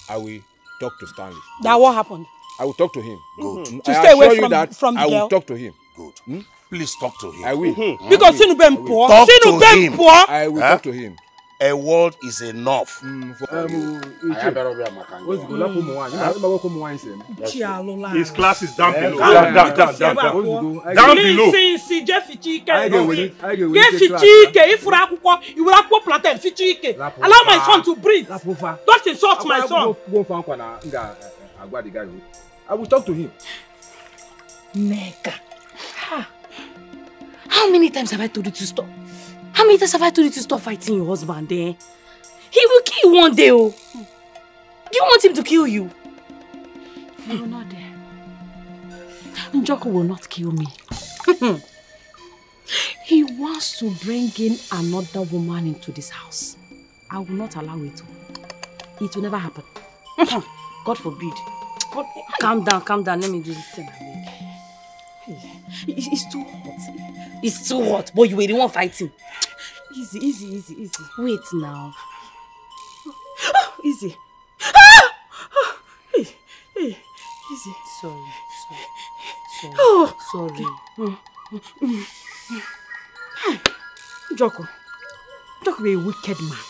I will talk to Stanley. That what happened? I will talk to him. Good. Hmm? To I stay away from- that from the I will girl. talk to him. Good. Hmm? Please talk to him. I will. Mhm. Because sinu be m pụọ. Talk Sinu to be m him. pụọ. I will Huh? talk to him. A word is enough. Mm, for, Um, um, I better be a mechanic. Ozugbo, lapụ ụmụ nwaanyị. Ịma- ịma nwoke ụmụ nwaanyị si eme. Chi alụla. His class is down below. Yeah, Down, yeah, down, yeah. down, down, Ebe a down. Ozugbo, pụọ. anyị Down ga- below. Si si je ficha ike. anyị ga-eweli- anyị ga-eweli Ge ike ficha class, ike. Ifuru akwụkwọ. Iwere akwụkwọ plantain ficha ike. Lapụ Allow my fa. son to breathe. lapụ fa. Don't insult my Agwa- son. agwa- agwa mfa nkwa na m ga-agwa the guy o. I will talk to him. Nneka. Ha. How many times have I told you to stop? How many times have I told you to stop fighting your husband eh? He will kill you one day, oh. Do you want him to kill you? No, not dare. Njoku will not kill me. [LAUGHS] he wants to bring in another woman into this house. I will not allow it. It will never happen. [LAUGHS] God forbid. God, Calm down, calm down. Let me do this thing. it's too hot. It's too hot, but you were the one fighting. Easy, easy, easy, easy. Wait now. Easy. Ah! Hey, hey, easy. Sorry, sorry, sorry. Oh. Sorry. Mm, mm, mm. Njoku. Njoku is a wicked man.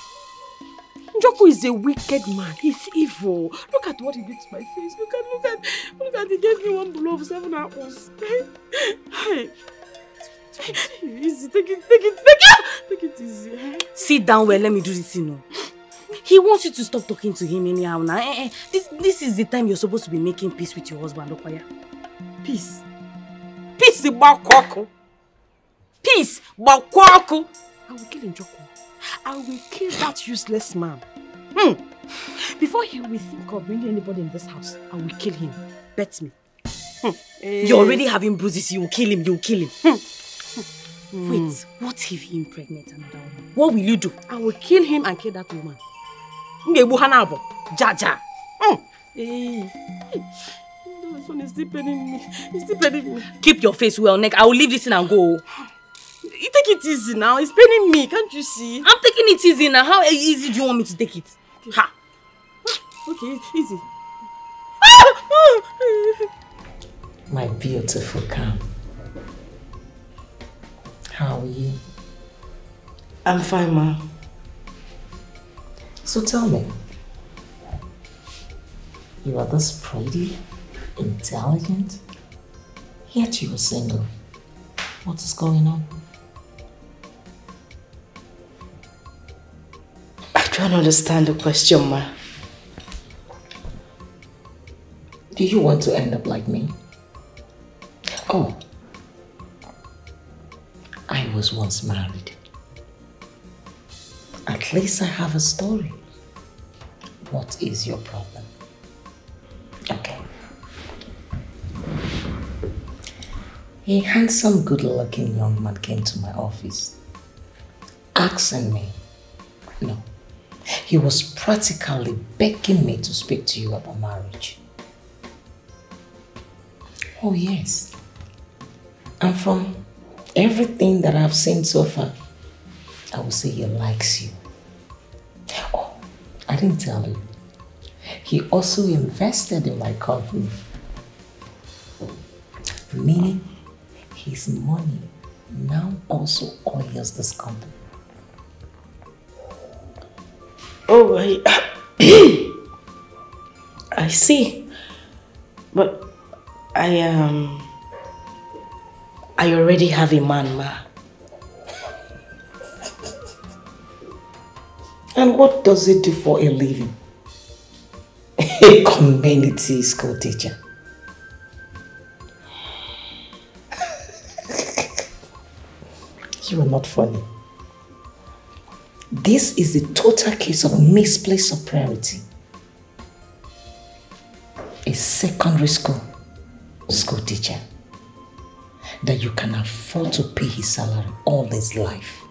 Njoku is a wicked man. He's evil. Look at what he did to my face. Look at, look at, look at, he gave me one blow of seven apples. Hey. Easy, take it, take it, take it, take it easy. eh? Sit down well, let me do this, you know. He wants you to stop talking to him anyhow now. Eh, eh. This, this is the time you're supposed to be making peace with your husband, Okwaya. Peace. Peace Bakwako. Peace, Bakwaku. I will kill Njoku. I will kill that useless man. Hmm. Before he will think of bringing anybody in this house, I will kill him. Bet me. Hmm. You're already having bruises. You will kill him. You will kill him. Hmm. Wait, what if he impregnates another woman? What will you do? I will kill him and kill that woman. Ngegbu ha na-abụ. Jaja. Hmm. Hey. No, This one is still paining me. It's still paining me. Keep your face well, neck. I will leave this thing and go. You take it easy now. It's paining me. Can't you see? I'm taking it easy now. How easy do you want me to take it? Ha! Okay, easy. Ah! Ah! My beautiful Cam. How are you? I'm fine, ma. So tell me, you are this pretty, intelligent, yet you are single. What is going on? I don't understand the question, ma. Do you want to end up like me? Oh, was once married. At least I have a story. What is your problem? Okay. A handsome, good looking young man came to my office asking me. No, he was practically begging me to speak to you about marriage. Oh, yes. And from everything that I've seen so far, I would say he likes you. Oh, I didn't tell you. He also invested in my company. Meaning his money now also oils this company. Oh, I, [COUGHS] I see. But I um I already have a man, ma. And what does it do for a living? [LAUGHS] A community school teacher. [LAUGHS] you are not funny. This is a total case of misplaced of priority. A secondary school school teacher that you can afford to pay his salary all his life.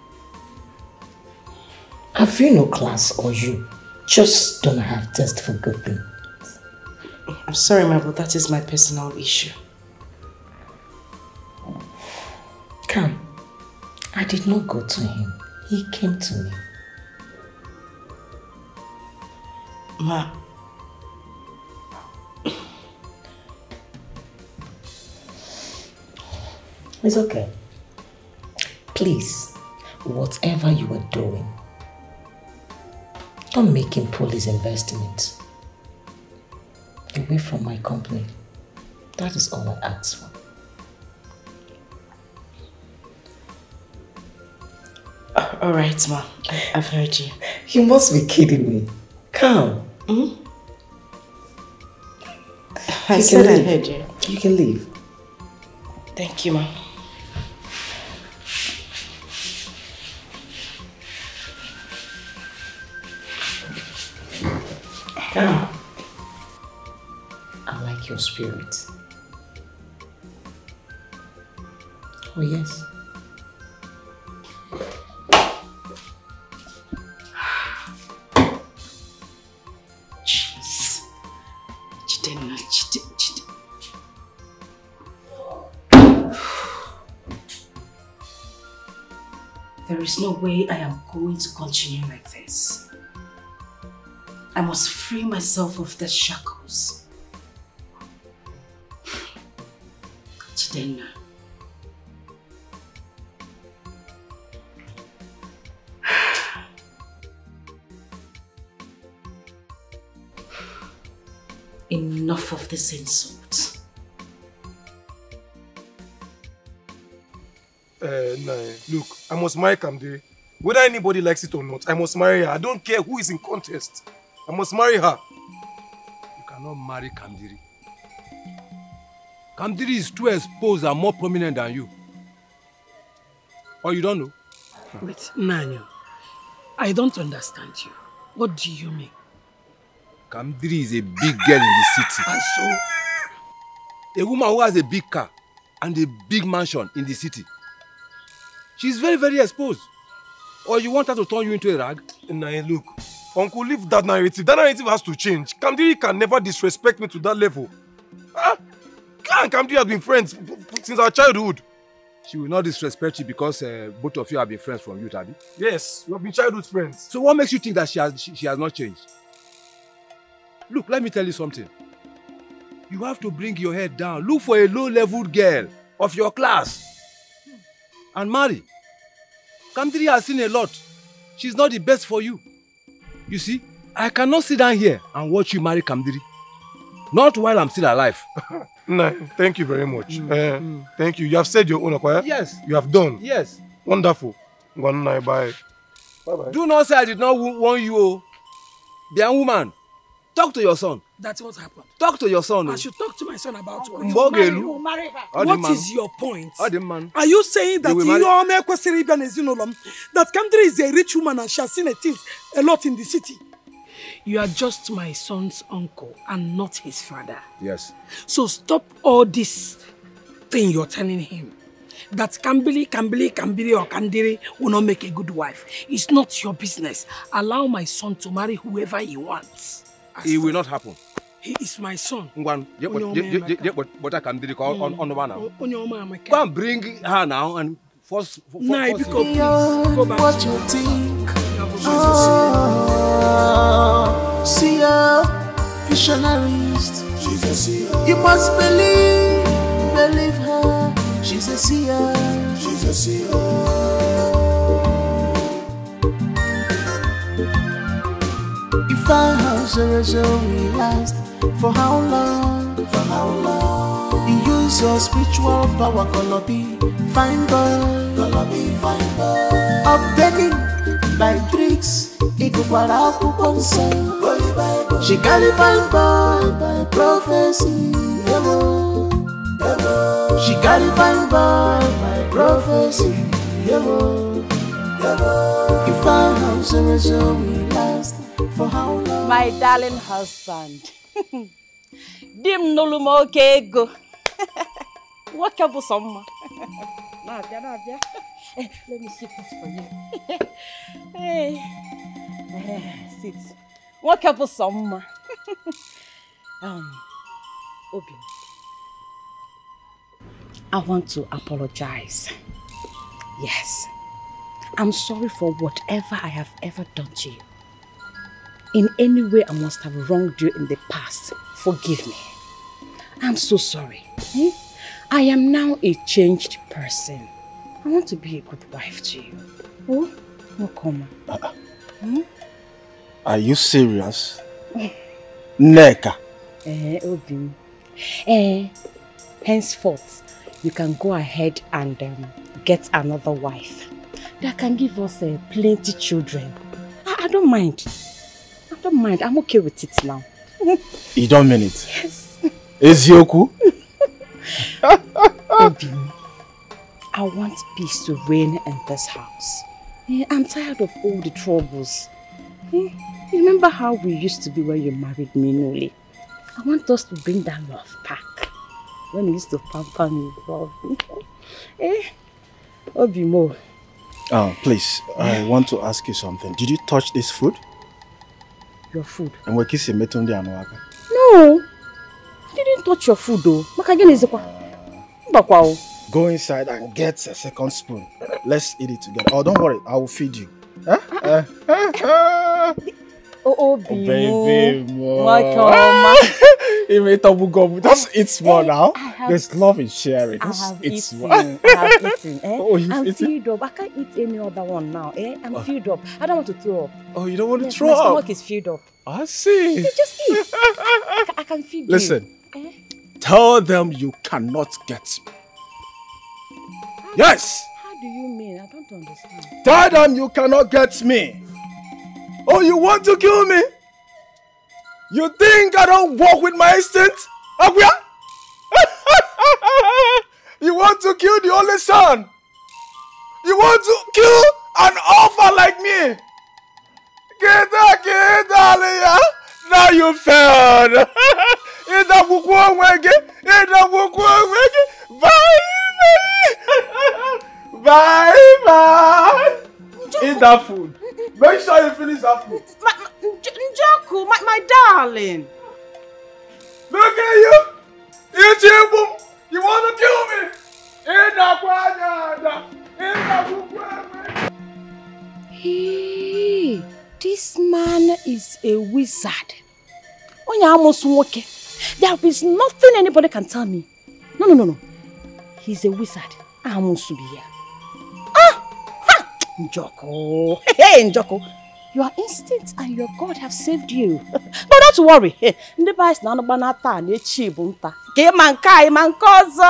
Have you no class or you just don't have taste for good things? I'm sorry, my but that is my personal issue. Come. I did not go to him. He came to me. Ma, It's okay. Please, whatever you are doing, don't make him pull his investment away from my company. That is all I ask for. all right, ma. I've heard you. You must be kidding me. Come. Hmm? I can said I heard you. You can leave. Thank you, ma. Come. I like your spirit. Oh, yes. Jeez. Jidenna, Jide, Jide. There is no way I am going to continue like this. I must free myself of the shackles. Jidenna. Enough of this insult. Uh, nah, look, I must marry Kamdili. Whether anybody likes it or not, I must marry her. I don't care who is in contest. I must marry her. You cannot marry Kamdili. Kamdili is too exposed and more prominent than you. Or you don't know? [LAUGHS] Wait, Nanyo. I don't understand you. What do you mean? Kamdili is a big girl in the city. And so, A woman who has a big car and a big mansion in the city. She's very, very exposed. Or you want her to turn you into a rag? Nah, look, Uncle, leave that narrative. That narrative has to change. Kamdiri can never disrespect me to that level. Ah, Ka and Kamdiri have been friends since our childhood. She will not disrespect you because uh, both of you have been friends from youth, Abi. Yes, we have been childhood friends. So what makes you think that she has, she, she has not changed? Look, let me tell you something. You have to bring your head down. Look for a low-level girl of your class and marry. Kamdiri has seen a lot. She's not the best for you. You see, I cannot sit down here and watch you marry Kamdiri. Not while I'm still alive. [LAUGHS] Nah, thank you very much. Eh, Thank you. You have said your own, Akwaya. Yes. You have done. Yes. Wonderful. Bye bye. Do not say I did not warn you. Oh. Young woman, talk to your son. That's what happened. Talk to your son. I oh. should talk to my son about what? Mbogelu. What mma. is your point? Mma. Are you saying that You will marry- Iheoma ekwesịrị ịbịa n'ezinụlọ m? That Kamdiri is a rich woman and she has seen a things a lot in the city? You are just my son's uncle and not his father. Yes. So stop all this thing you're telling him. That Kambili, Kambili, Kambili or Kandiri will not make a good wife. It's not your business. Allow my son to marry whoever he wants. It will not happen. He is my son. Ngwan, je Onye kpọ- je- ọma je- Emeka. je- je kpọ- kpọta Kamdili ka ọ- ọ- ọ nọba now. Onye. Go and bring her now and force. force Nah, force because please, go back. What you think? Oh, see ya, visionarist. She's a seer. You must believe, believe her. She's a seer. She's a seer. If I have zero zero we last, for how long? For how long? You use your spiritual power, gonna be fine boy. Gonna be fine boy. Obtaining by tricks, ịgụkwara akwụkwọ nsọ she carry fine boy by prophecy emo emo she carry fine boy by prophecy emo emo if I have zero zero we last for how long My darling husband. [LAUGHS] Di m nụrụ m oke ego. Nwoke bụ sọ mma. Na-abịa, na-abịa. Eh, Let me sit this for you. Hey. [LAUGHS] Eh, Sit. Nwoke bụ sọ mma. [LAUGHS] Um, Obi. I want to apologize. Yes. I'm sorry for whatever I have ever done to you. In any way I must have wronged you in the past, forgive me. I'm so sorry. eh? I am now a changed person. I want to be a good wife to you. Oh, no come. Hmm? Are you serious? Nneka. Eh, Obi. Eh, henceforth, you can go ahead and um, get another wife that can give us uh, plenty children. I, I don't mind. I don't mind. I'm okay with it now. You don't mean it? Yes. Ezioku? [LAUGHS] Obi, I want peace to reign in this house. I'm tired of all the troubles. You remember how we used to be when you married me, Noli? I want us to bring that love back. When you used to pamper me, love [LAUGHS] eh, Obi Mo. Oh, please, I want to ask you something. Did you touch this food? Your food? And we're kissing metundi anuaka. No, I didn't touch your food though. Maka gini zikwa. Mbakwa o. Go inside and get a second spoon. Let's eat it together. Oh, don't worry, I will feed you. Huh? Uh, Oh, Obi baby, Mo. mo. Welcome. You made double gobble. Just eat small now. There's love in sharing. I have eat eaten. small. I have eaten. Eh? [LAUGHS] Oh, you've I'm eaten? filled up. I can't eat any other one now. Eh? I'm Oh. filled up. I don't want to throw up. Oh, you don't want to Yes, throw my up? stomach is filled up. I see. You just eat. I, I can feed you. Listen, Eh? tell them you cannot get me. Yes! How do you mean? I don't understand. Tell them you cannot get me. Oh, you want to kill me? You think I don't walk with my instinct? Aguya? [LAUGHS] you want to kill the only son? You want to kill an orphan like me? Get get out, yeah? Now you failed. [LAUGHS] Ịdakwukwu onwe gị, ịdakwukwu onwe gị. Bye, bye. [LAUGHS] Bye, bye. Eat that food. Make sure you finish that food. My, Njoku, my, my darling. Look at you. Ichimbu. You want to kill me? Ịdakwa nyada. Ịdakwukwu onwe Hey, this man is a wizard. Onye amụsụ nwoke. There is nothing anybody can tell me. No, no, no, no. He's a wizard. Amụsụ bi ya. Ah! Ha! Njoku. [LAUGHS] Hey, Njoku. Your instincts and your God have saved you. [LAUGHS] But don't worry. [LAUGHS] Ndị be anyị sị na anụ gbana taa na echi bụ nta. Ka ị ma nke a, ị ma nke ọzọ.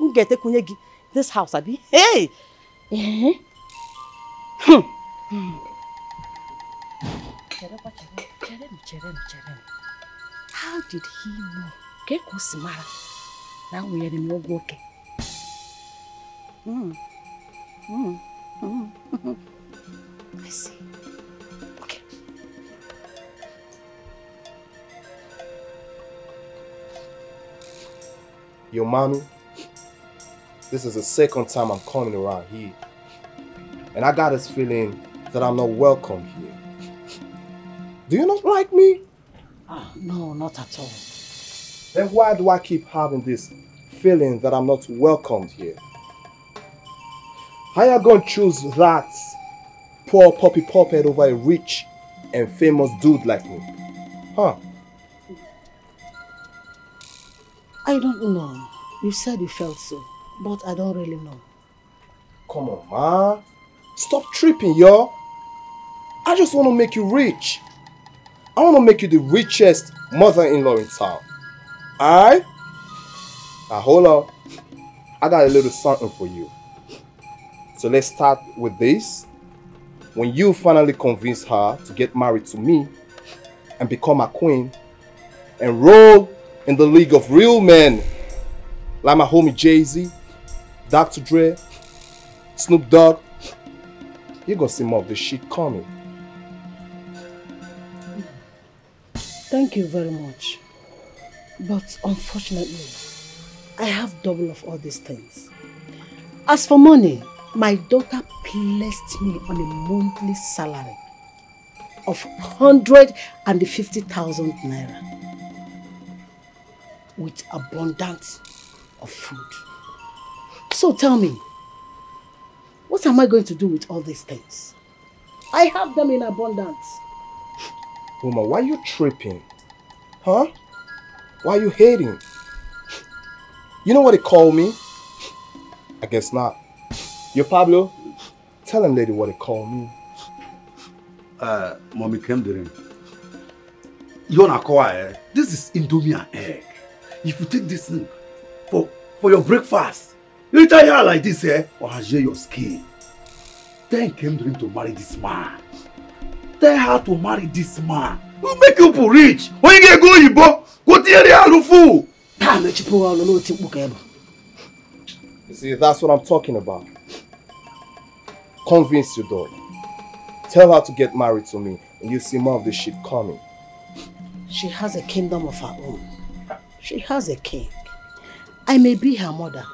M ga-etekwunye gị this house, abi? Hey! Hmm. Hmm. How did he know? Ka e ka o si mara na nwunyere m ụgwọ oke? Mm. Mm. Mhm. I see. Okay. Yo, mommy, this is the second time I'm coming around here. And I got this feeling that I'm not welcome here. Do you not like me? Ah, no, not at all. Then why do I keep having this feeling that I'm not welcomed here? How you gonna choose that poor puppy puppet over a rich and famous dude like me? Huh? I don't know. You said you felt so, but I don't really know. Come on, ma. Stop tripping, yo. I just want to make you rich. I want to make you the richest mother-in-law in town. Alright? Now hold on. I got a little something for you. So let's start with this. when you finally convince her to get married to me and become a queen, enroll in the league of real men like my homie Jay-Z, Dr. Dre, Snoop Dogg, you're gonna see more of this shit coming. Thank you very much. But unfortunately, I have double of all these things. As for money, my daughter placed me on a monthly salary of 150,000 naira with abundance of food. So tell me, what am I going to do with all these things? I have them in abundance. Woman, why are you tripping? Huh? Why are you hating? You know what they call me? I guess not. Yo, Pablo, tell him lady what they call me. Uh, mommy came during. You wanna call her? eh? This is Indomie and egg. If you take this thing for for your breakfast, you eat her like this, eh? Or share your skin. Then came during to marry this man. Tell her to marry this man. Who make you people rich? When you get go Igbo, go to area alufu. Taa mechipụ ọlụ n'otu mkpu ka ebe. You see, that's what I'm talking about. Convince your daughter. Tell her to get married to me, and you see more of this shit coming. She has a kingdom of her own. She has a king. I may be her mother,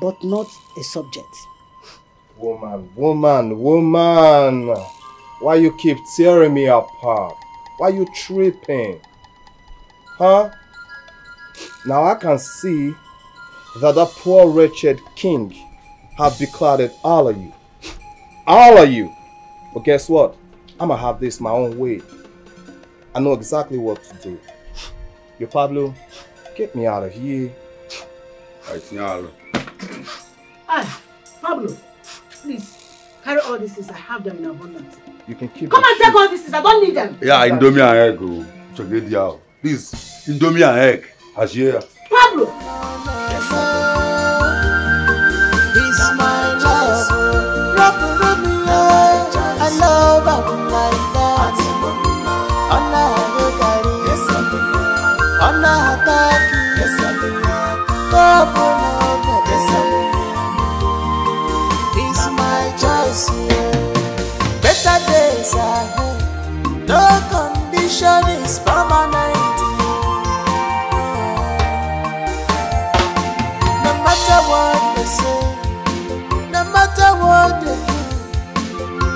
but not a subject. Woman, woman, woman. Why you keep tearing me apart? Why you tripping? Huh? Now I can see that that poor wretched king have declared all of you. All of you. But guess what? I'ma have this my own way. I know exactly what to do. Yo, Pablo, get me out of here. Ah, Pablo, please carry all these things. I have them in abundance. You can keep Come and take all these things. I don't need them. Yeah, Indomie and egg. oh. Check it out. Please, Indomie and egg. Ashia. Pablo.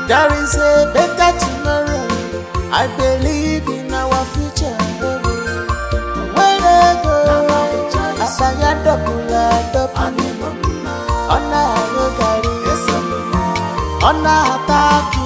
There is a better tomorrow. I believe in our future. When I go, Asaya double, double. Ona Hagari, Ona Hataki, Ife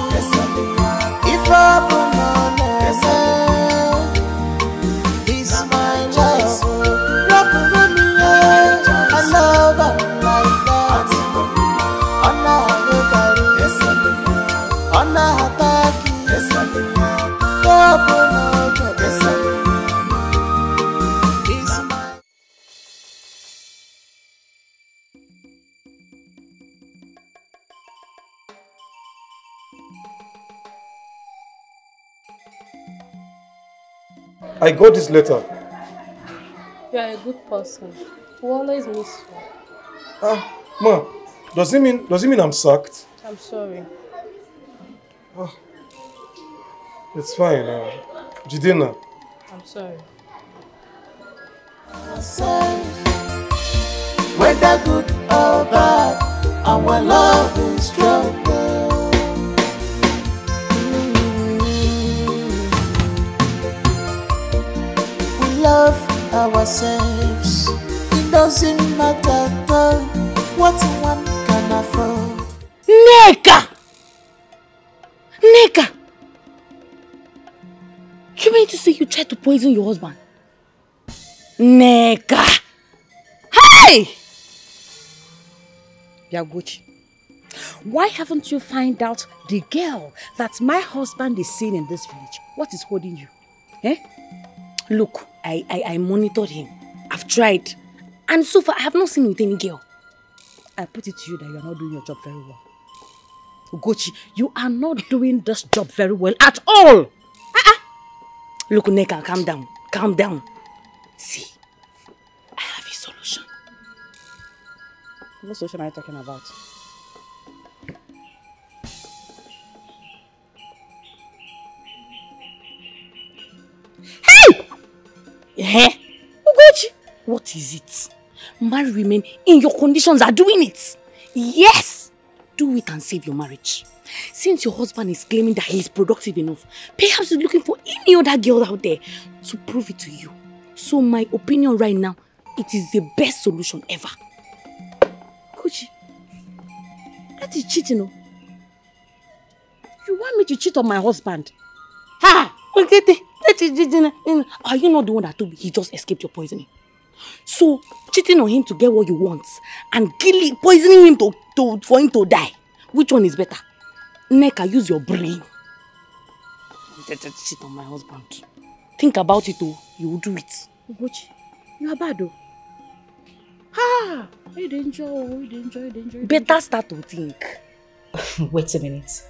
got this letter. You are a good person. We always miss you. Ah, ma, does it mean does it mean I'm sacked? I'm sorry. It's fine. Uh, Jidena. I'm sorry. Whether good or bad, our love is stronger. Love ourselves. It doesn't matter at all what one can afford. Nneka! Nneka! You mean to say you tried to poison your husband? Nneka! Hey! Ugochi, why haven't you find out the girl that my husband is seeing in this village? What is holding you? Eh? Look, I, I, I monitored him. I've tried. And so far, I have not seen him with any girl. I put it to you that you are not doing your job very well. Ugochi, you are not doing this job very well at all. Uh-uh. Look, Nneka, calm down. Calm down. See, I have a solution. What solution are you talking about? Hey! Eh? Ugochi, what is it? Marry women in your conditions are doing it. Yes! Do it and save your marriage. Since your husband is claiming that he is productive enough, perhaps he's looking for any other girl out there to prove it to you. So my opinion right now, it is the best solution ever. Ugochi, that is cheating. You want me to cheat on my husband? Ha! Cheating. Are you not the one that told me he just escaped your poisoning? So, cheating on him to get what you want and killing, poisoning him to, to, for him to die. Which one is better? Nneka, use your brain. Cheat on my husband. Think about it, oh. You will do it. Ugochi, you are bad, though. Ha! You danger, you danger, you danger. Better start to think. [LAUGHS] Wait a minute.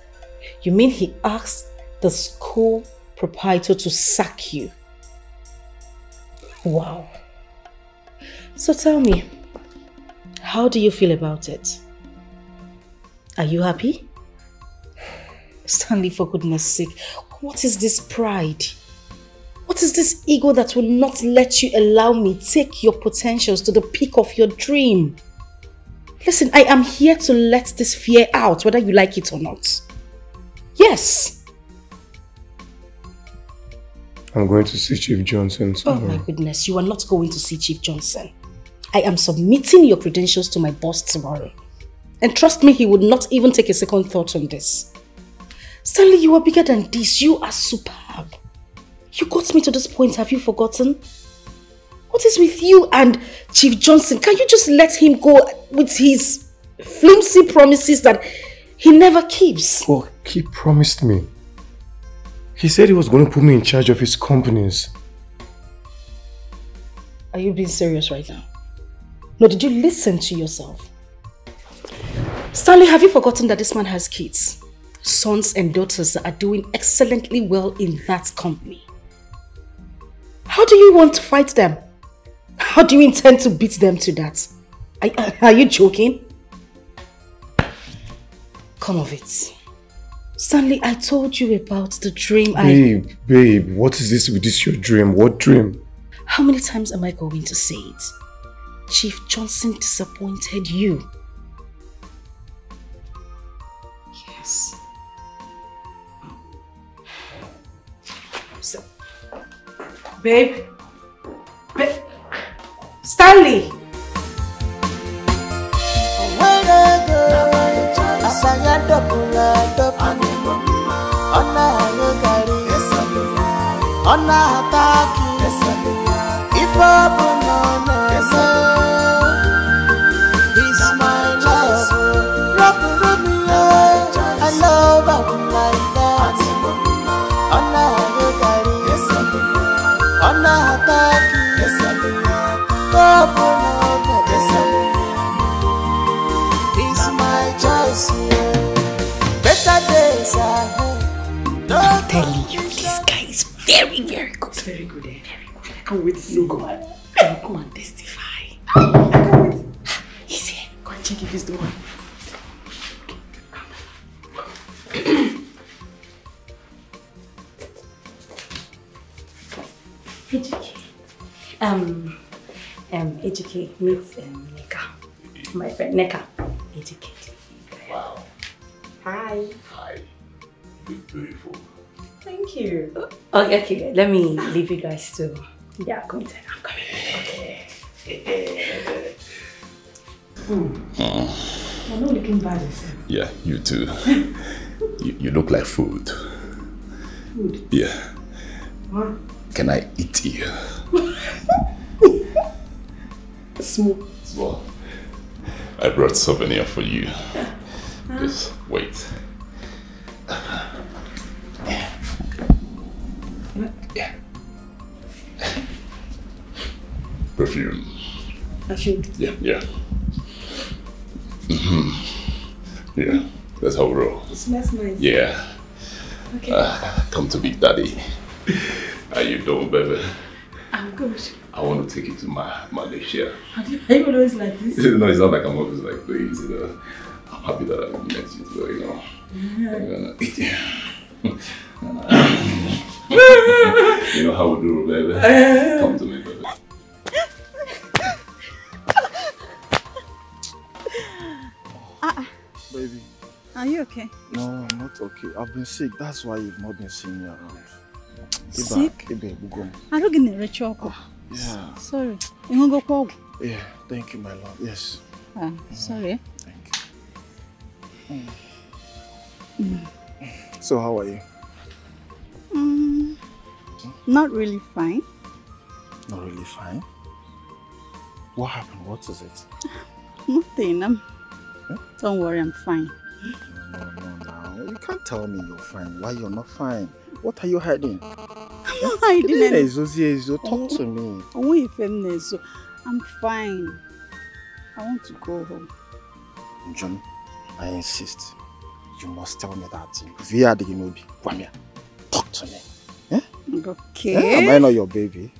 You mean he asked the school proprietor to sack you? Wow. So tell me, how do you feel about it? Are you happy? Stanley, for goodness sake, what is this pride? What is this ego that will not let you allow me take your potentials to the peak of your dream? Listen, I am here to let this fear out, whether you like it or not. Yes. I'm going to see Chief Johnson oh tomorrow. Oh my goodness, you are not going to see Chief Johnson. I am submitting your credentials to my boss tomorrow. And trust me, he would not even take a second thought on this. Stanley, you are bigger than this. You are superb. You got me to this point, have you forgotten? What is with you and Chief Johnson? Can you just let him go with his flimsy promises that he never keeps? Well, he promised me. He said he was going to put me in charge of his companies. Are you being serious right now? No, did you listen to yourself? Stanley, have you forgotten that this man has kids? Sons and daughters that are doing excellently well in that company. How do you want to fight them? How do you intend to beat them to that? Are, are you joking? Come of it. Stanley, I told you about the dream I... Babe, babe, what is this with this your dream? What dream? How many times am I going to say it? Chief Johnson disappointed you. Yes. So, babe, babe, Stanley. Asanya dọpụla dọpụ ọ na-anyụgharị ọ na-ata akị ife ọ bụ na ọ na-eme He's my love. Rapụrụ m ya I love am like that. Ọ na-anyụgharị ọ na-ata akị can't wait to see him. I'll come and testify. I can't wait. He's here. Go and check if he's the one. Ejike. Um, um, Ejike meets um, Nneka. My friend Nneka. Ejike. Wow. Hi. Hi. You look beautiful. Thank you. Okay, okay, let me leave you guys to. Yeah, come tell I'm coming. Okay. Mm. You're not looking bad, yourself. Uh, yeah, you too. [LAUGHS] you, you look like food. Food. Yeah. What? Can I eat you? [LAUGHS] Small. Well, I brought souvenir for you. [LAUGHS] Just wait. Yeah. Perfume. Should. Yeah, yeah. hmm Yeah. That's how we roll. It smells nice. Yeah. Okay. Uh, come to Big Daddy. How you doing, baby? I'm good. I want to take you to my Malaysia. You, are you always like this? [LAUGHS] no, it's not like I'm always like this, you know. I'm happy that I met you today, you know. Yeah. I'm gonna eat you. [LAUGHS] you know how we do, baby. Come to me, baby. Ah, Baby. are you okay? No, I'm not okay. I've been sick. That's why you've not been seeing me around. Iba, Sick? Ibe, Bugom. Arụ gị na-erecha ọkụ. Yeah. Sorry. Ịṅụgokwa ọgwụ? Yeah, thank you, my love. Yes. Ah, sorry. Thank Mm. So, how are you? Mm, not really fine. Not really fine. What happened? What is it? [LAUGHS] Nothing. I'm, don't worry, I'm fine. No, no, no. You can't tell me you're fine. Why you're not fine? What are you hiding? I'm eh? not hiding anything. Talk to me. Onwe ife m na-ezo. I'm fine. I want to go home. John, I insist. You must tell me that thing. If you are the Ginobi, come here. Talk to me. Okay. Eh? Am I not your baby?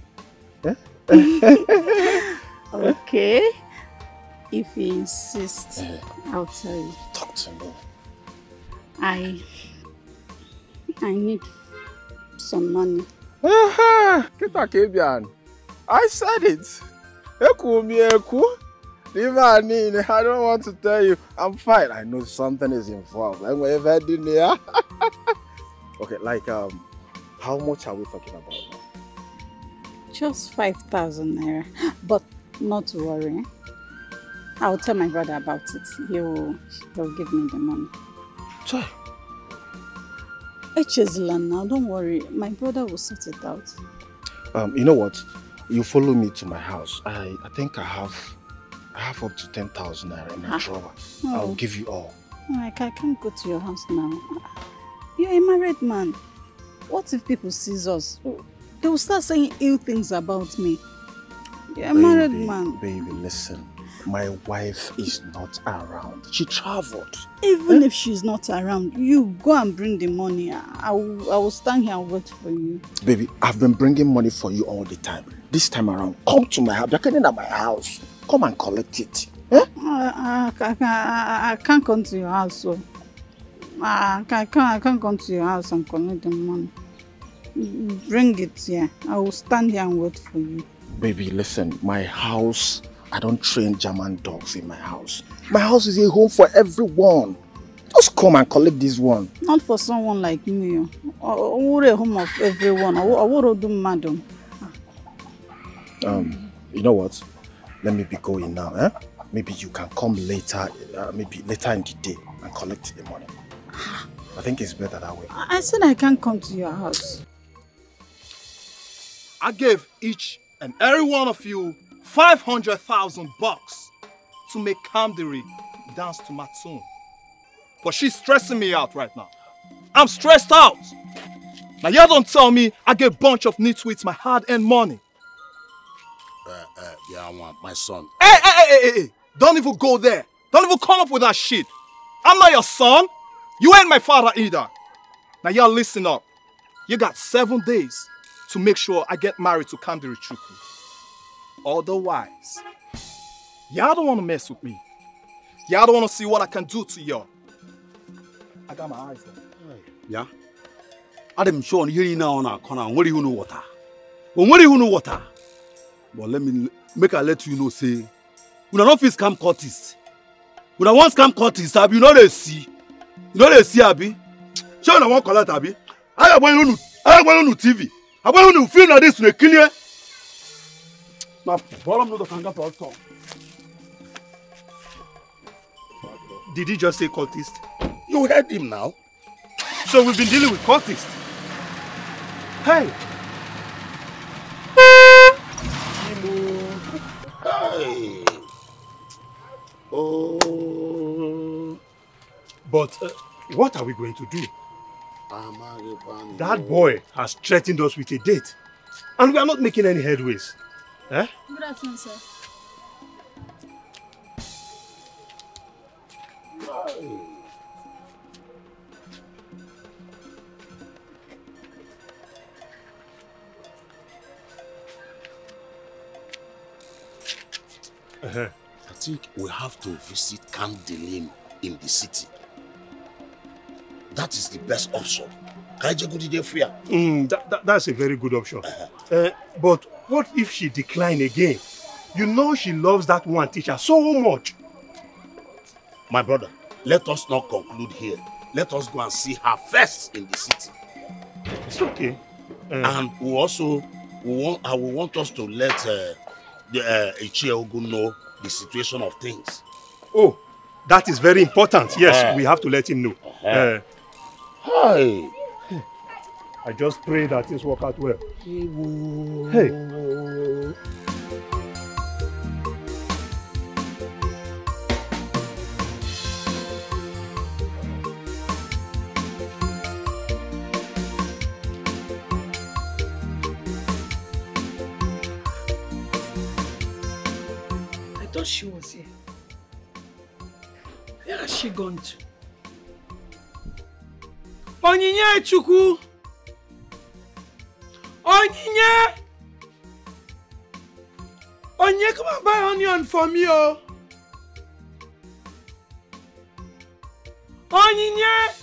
[LAUGHS] Eh? okay. If you insist, I'll tell you. Talk to me. I I need some money. Kita Kebian. I said it. Eku mi eku. Leave her. I don't want to tell you. I'm fine. I know something is involved. Like whatever did there. [LAUGHS] Okay, like um, how much are we talking about? Just 5,000 naira. [GASPS] But not to worry. I'll tell my brother about it. He'll, he'll give me the money. Joy. Echezila now, don't worry. My brother will sort it out. Um, you know what? You follow me to my house. I I think I have I have up to ten thousand naira in my Ah. drawer. Oh. I'll give you all. Like, I can't go to your house now. You're a married man. What if people sees us? They will start saying ill things about me. You're a married man. Baby, listen. My wife is not around. She traveled. Even eh? if she's not around, you go and bring the money. I, I, will, I will stand here and wait for you. Baby, I've been bringing money for you all the time. This time around, come to my house. You're coming at my house. Come and collect it. Eh? I, I, I, I, I can't come to your house, so I, I, can't, I can't come to your house and collect the money. Bring it here. I will stand here and wait for you. Baby, listen. My house, I don't train German dogs in my house. My house is a home for everyone. Just come and collect this one. Not for someone like me. I would a home of everyone. I would do madam. Um, you know what? Let me be going now, eh? Maybe you can come later, uh, maybe later in the day and collect the money. I think it's better that way. I said I can't come to your house. I gave each and every one of you 500,000 bucks to make Kamdili dance to my tune. But she's stressing me out right now. I'm stressed out. Now y'all don't tell me I get a bunch of nitwits my hard-earned money. Uh, uh, yeah, I want my son. Hey, hey, hey, hey, hey, hey, don't even go there. Don't even come up with that shit. I'm not your son. You ain't my father either. Now y'all listen up. You got seven days to make sure I get married to Kamdili Chukwu. Otherwise, y'all don't want to mess with me. Y'all don't want to see what I can do to y'all. I got my eyes on. ya adị m sure na ihe niile ahụ na-akọ na nwere ihu n'ụwọta o nwere ihu n'ụwọta but let me make i let you know say when una no fit scam cultist una wan scam cultist abi you no dey see you no dey see abi shey una wan collect abi a ga-agbanye unu a ga-agbanye unu tv agbanye unu film na dis una ekilie na bọrọ m n'ụzọ ka m gafe ọsọ Did he just say cultist? You heard him now. So we've been dealing with cultists. Hey! Hey. Oh. But uh, what are we going to do? That boy has threatened us with a date. And we are not making any headways. Eh? Good afternoon, sir. Uh -huh. I think we have to visit Kamdili in the city. That is the best option. Mm, that, that, that's a very good option. Uh, but what if she decline again? You know she loves that one teacher so much. My brother, let us not conclude here. Let us go and see her first in the city. It's okay. and we also we want I will want us to let uh, the uh, know the situation of things. Oh, that is very important. Yes, Uh-huh. we have to let him know. Uh-huh. Uh, Hi. I just pray that things work out well. Hey. I thought she was here. Where has she gone to? Onyinye Chukwu! Onyinye! Onyinye, come and buy onion for me, oh! Onyinye!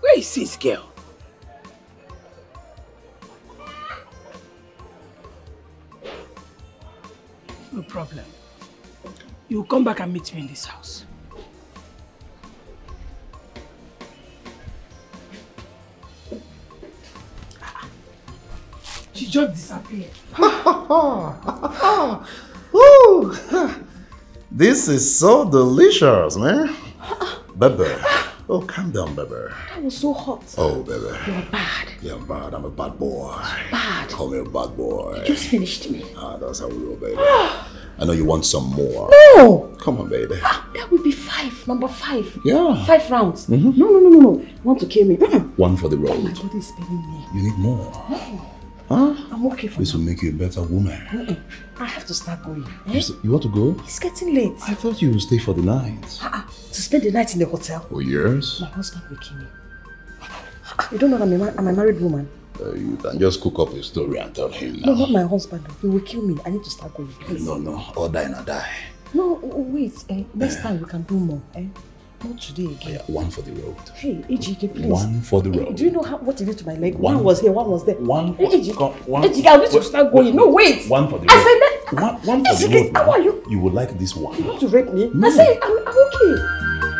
Where is this girl? No problem. You will come back and meet me in this house. Ah. She just disappeared. [LAUGHS] Woo! This is so delicious, man. Baby. Oh, calm down, baby. That was so hot. Oh, baby. You're bad. Yeah, I'm bad. I'm a bad boy. Bad. Call me a bad boy. You just finished me. Ah, that's how we roll, baby. [GASPS] [LAUGHS] I know you want some more. No! Come on, baby. That would be five. Number five. Yeah. Five rounds. Mhm. No, no, no, no, no. You want to kill me? One for the My road. body is paining me. You need more. No. Huh? I'm okay for This will make you a better woman. Mm-mm. I have to start going. Eh? You want to go? It's getting late. I thought you would stay for the night. Ah, ah. To spend the night in the hotel. Oh, yes? My husband will kill me. Ah, You don't know that I'm a, I'm a married woman. Uh, you can just cook up a story and tell him No, now. not my husband. He will kill me. I need to start going. Please. No, no. Or die, not die. No, oh, oh, wait. Eh, next time we can do more. Eh? Not today again. One for the road. Hey, Ejike, please. One for the Eh, road. Do you know how, what it did to my leg? One- One, was here, one was there. One Hey, Ejike, Come, one. Ejike, I need to start going. No, wait. One for the I road. said that. One, one for the Ejike, road. how are you? You will like this one. You want to rape me? No. I said, I'm, I'm okay.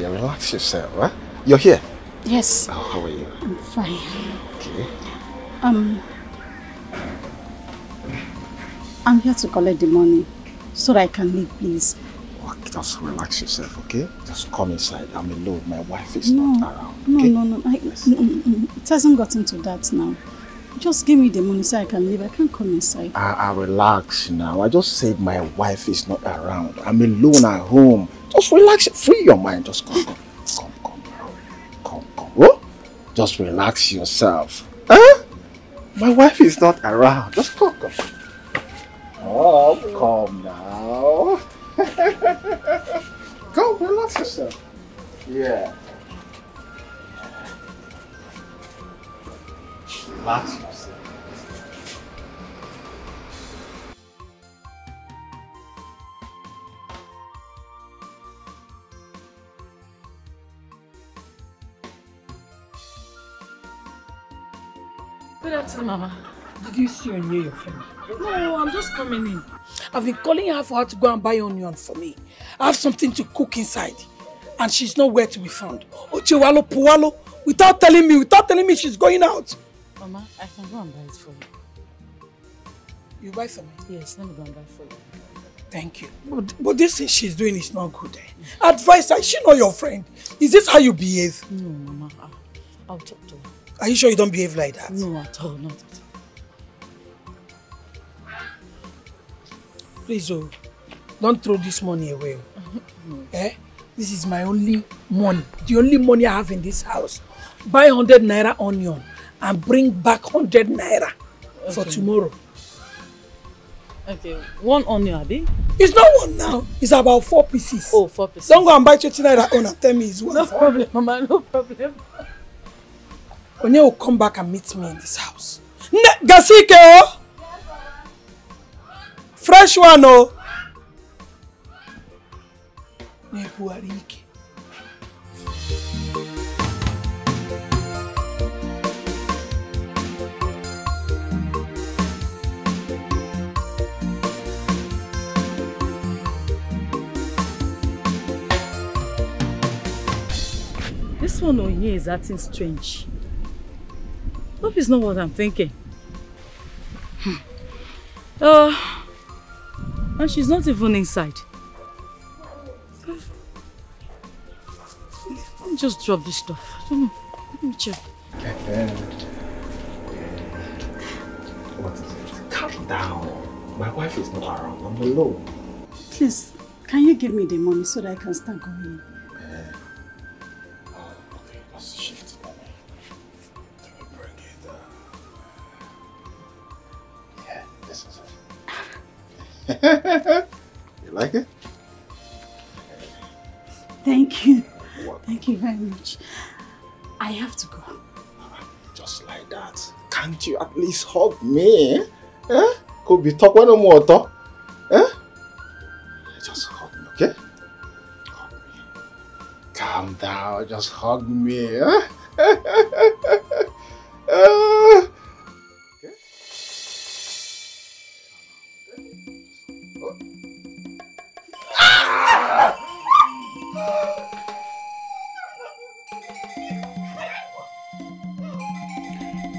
Don't worry. Relax yourself. Huh? You're here. Yes, Oh, how are you? I'm fine. Okay. Um, I'm here to collect the money so that I can leave, please. Okay, just relax yourself, okay? Just come inside. I'm alone. My wife is No, not around. no, okay? no, no. I, mm, mm, mm. It hasn't gotten to that now. Just give me the money so I can leave. I can't come inside. I, relax now. I just said my wife is not around. I'm alone at home. Just relax. Free your mind. Just come, come, come, come, come, come. What? Just relax yourself. Huh? My wife is not around. Just come, come. Oh, come now. [LAUGHS] come, relax yourself. Yeah. Relax yourself. Good afternoon, Mama. Did you see or hear your friend? No, I'm just coming in. I've been calling her for her to go and buy onion for me. I have something to cook inside. And she's nowhere to be found. Ochewalo Puwalo, without telling me, without telling me she's going out. Mama, I can go and buy it for you. You buy for me? Yes, let me go and buy for you. Thank you. But, but this thing she's doing is not good. Eh? Advice her, is she not your friend? Is this how you behave? No, Mama, I'll, I'll talk to her. Are you sure you don't behave like that? No, at all, not at all. Please, oh, don't throw this money away. No. [LAUGHS] Eh? This is my only money. The only money I have in this house. Buy 100 naira onion and bring back 100 naira for Okay. tomorrow. Okay, one onion, Abi? It's not one now. It's about four pieces. Oh, four pieces. Don't go and buy 20 naira own and tell me it's one. No problem, Mama, no problem. Onye will come back and meet me in this house. Ne Gasike oh! Fresh one oh! Na-ebughari This one on here is acting strange. Hope it's not what I'm thinking. Hmm. Uh, and she's not even inside. Let me just drop this stuff. I don't know. Let me check. What is it? Calm down. My wife is not around. I'm alone. Please, can you give me the money so that I can start going? [LAUGHS] you like it? Thank you. Thank you very much. I have to go. Just like that. Can't you at least hug me? Eh? Could be talk one more talk. Eh? Just hug me, okay? Hug me. Calm down. Just hug me. Eh? [LAUGHS]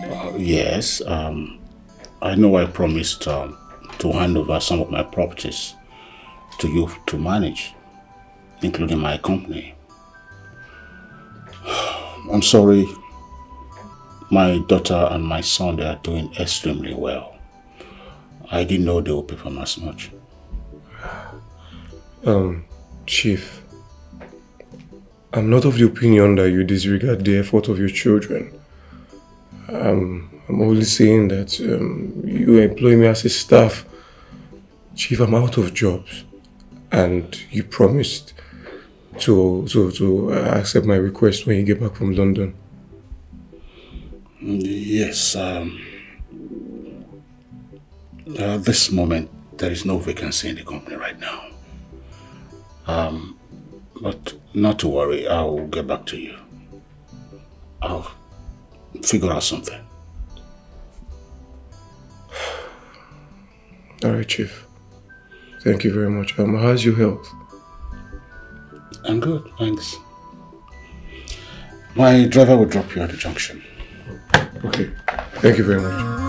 Uh, yes, um, I know I promised um, to hand over some of my properties to you to manage, including my company. [SIGHS] I'm sorry, my daughter and my son, they are doing extremely well. I didn't know they would perform as much. Um, Chief, I'm not of the opinion that you disregard the effort of your children. Um, I'm only saying that um, you employ me as a staff. Chief, I'm out of jobs. And you promised to, to, to uh, accept my request when you get back from London. Yes, um, at this moment, there is no vacancy in the company right now. Um, but not to worry, I'll get back to you. I'll figure out something. All right, Chief. Thank you very much. Um, how's your health? I'm good, thanks. My driver will drop you at the junction. Okay. Thank you very much.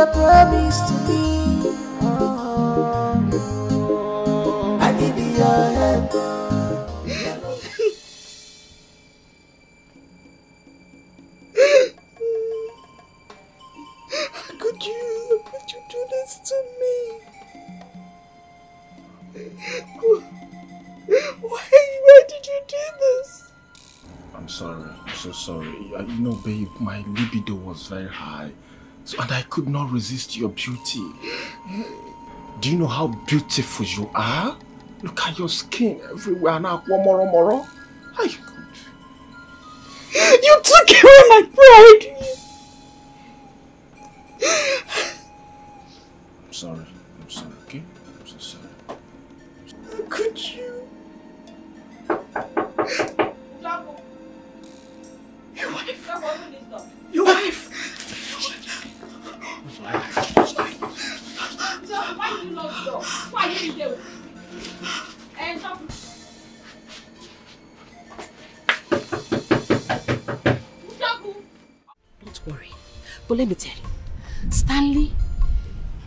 Your promise to me. Oh, I need your help. How could you, how could you do this to me? Why, why did you do this? I'm sorry. I'm so sorry. Uh, You know, babe, my libido was very high. So, and I could not resist your beauty. Do you know how beautiful you are? Look at your skin everywhere now. Moro moro. Ay, You took away my pride! I'm sorry. I'm sorry, okay? I'm so sorry. How could you? But let me tell you, Stanley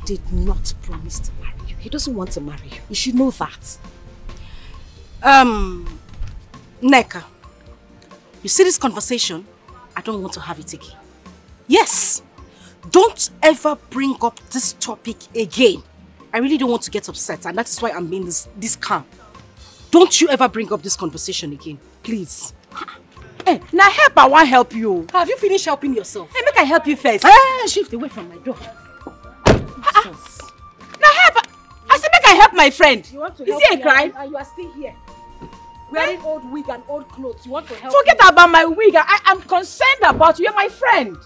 did not promise to marry you. He doesn't want to marry you. You should know that. Um, Nneka, you see this conversation? I don't want to have it again. Yes. Don't ever bring up this topic again. I really don't want to get upset and that is why I'm being this, this calm. Don't you ever bring up this conversation again. Please. Hey, now help I want help you. Have you finished helping yourself? Hey, make I help you first. Ah, shift away from my door. Now help I- said make I help my friend. You want to Is help it a me crime? And you are still here. Wearing old wig and old clothes. You want to help Forget me? about my wig. I am concerned about you. You're my friend.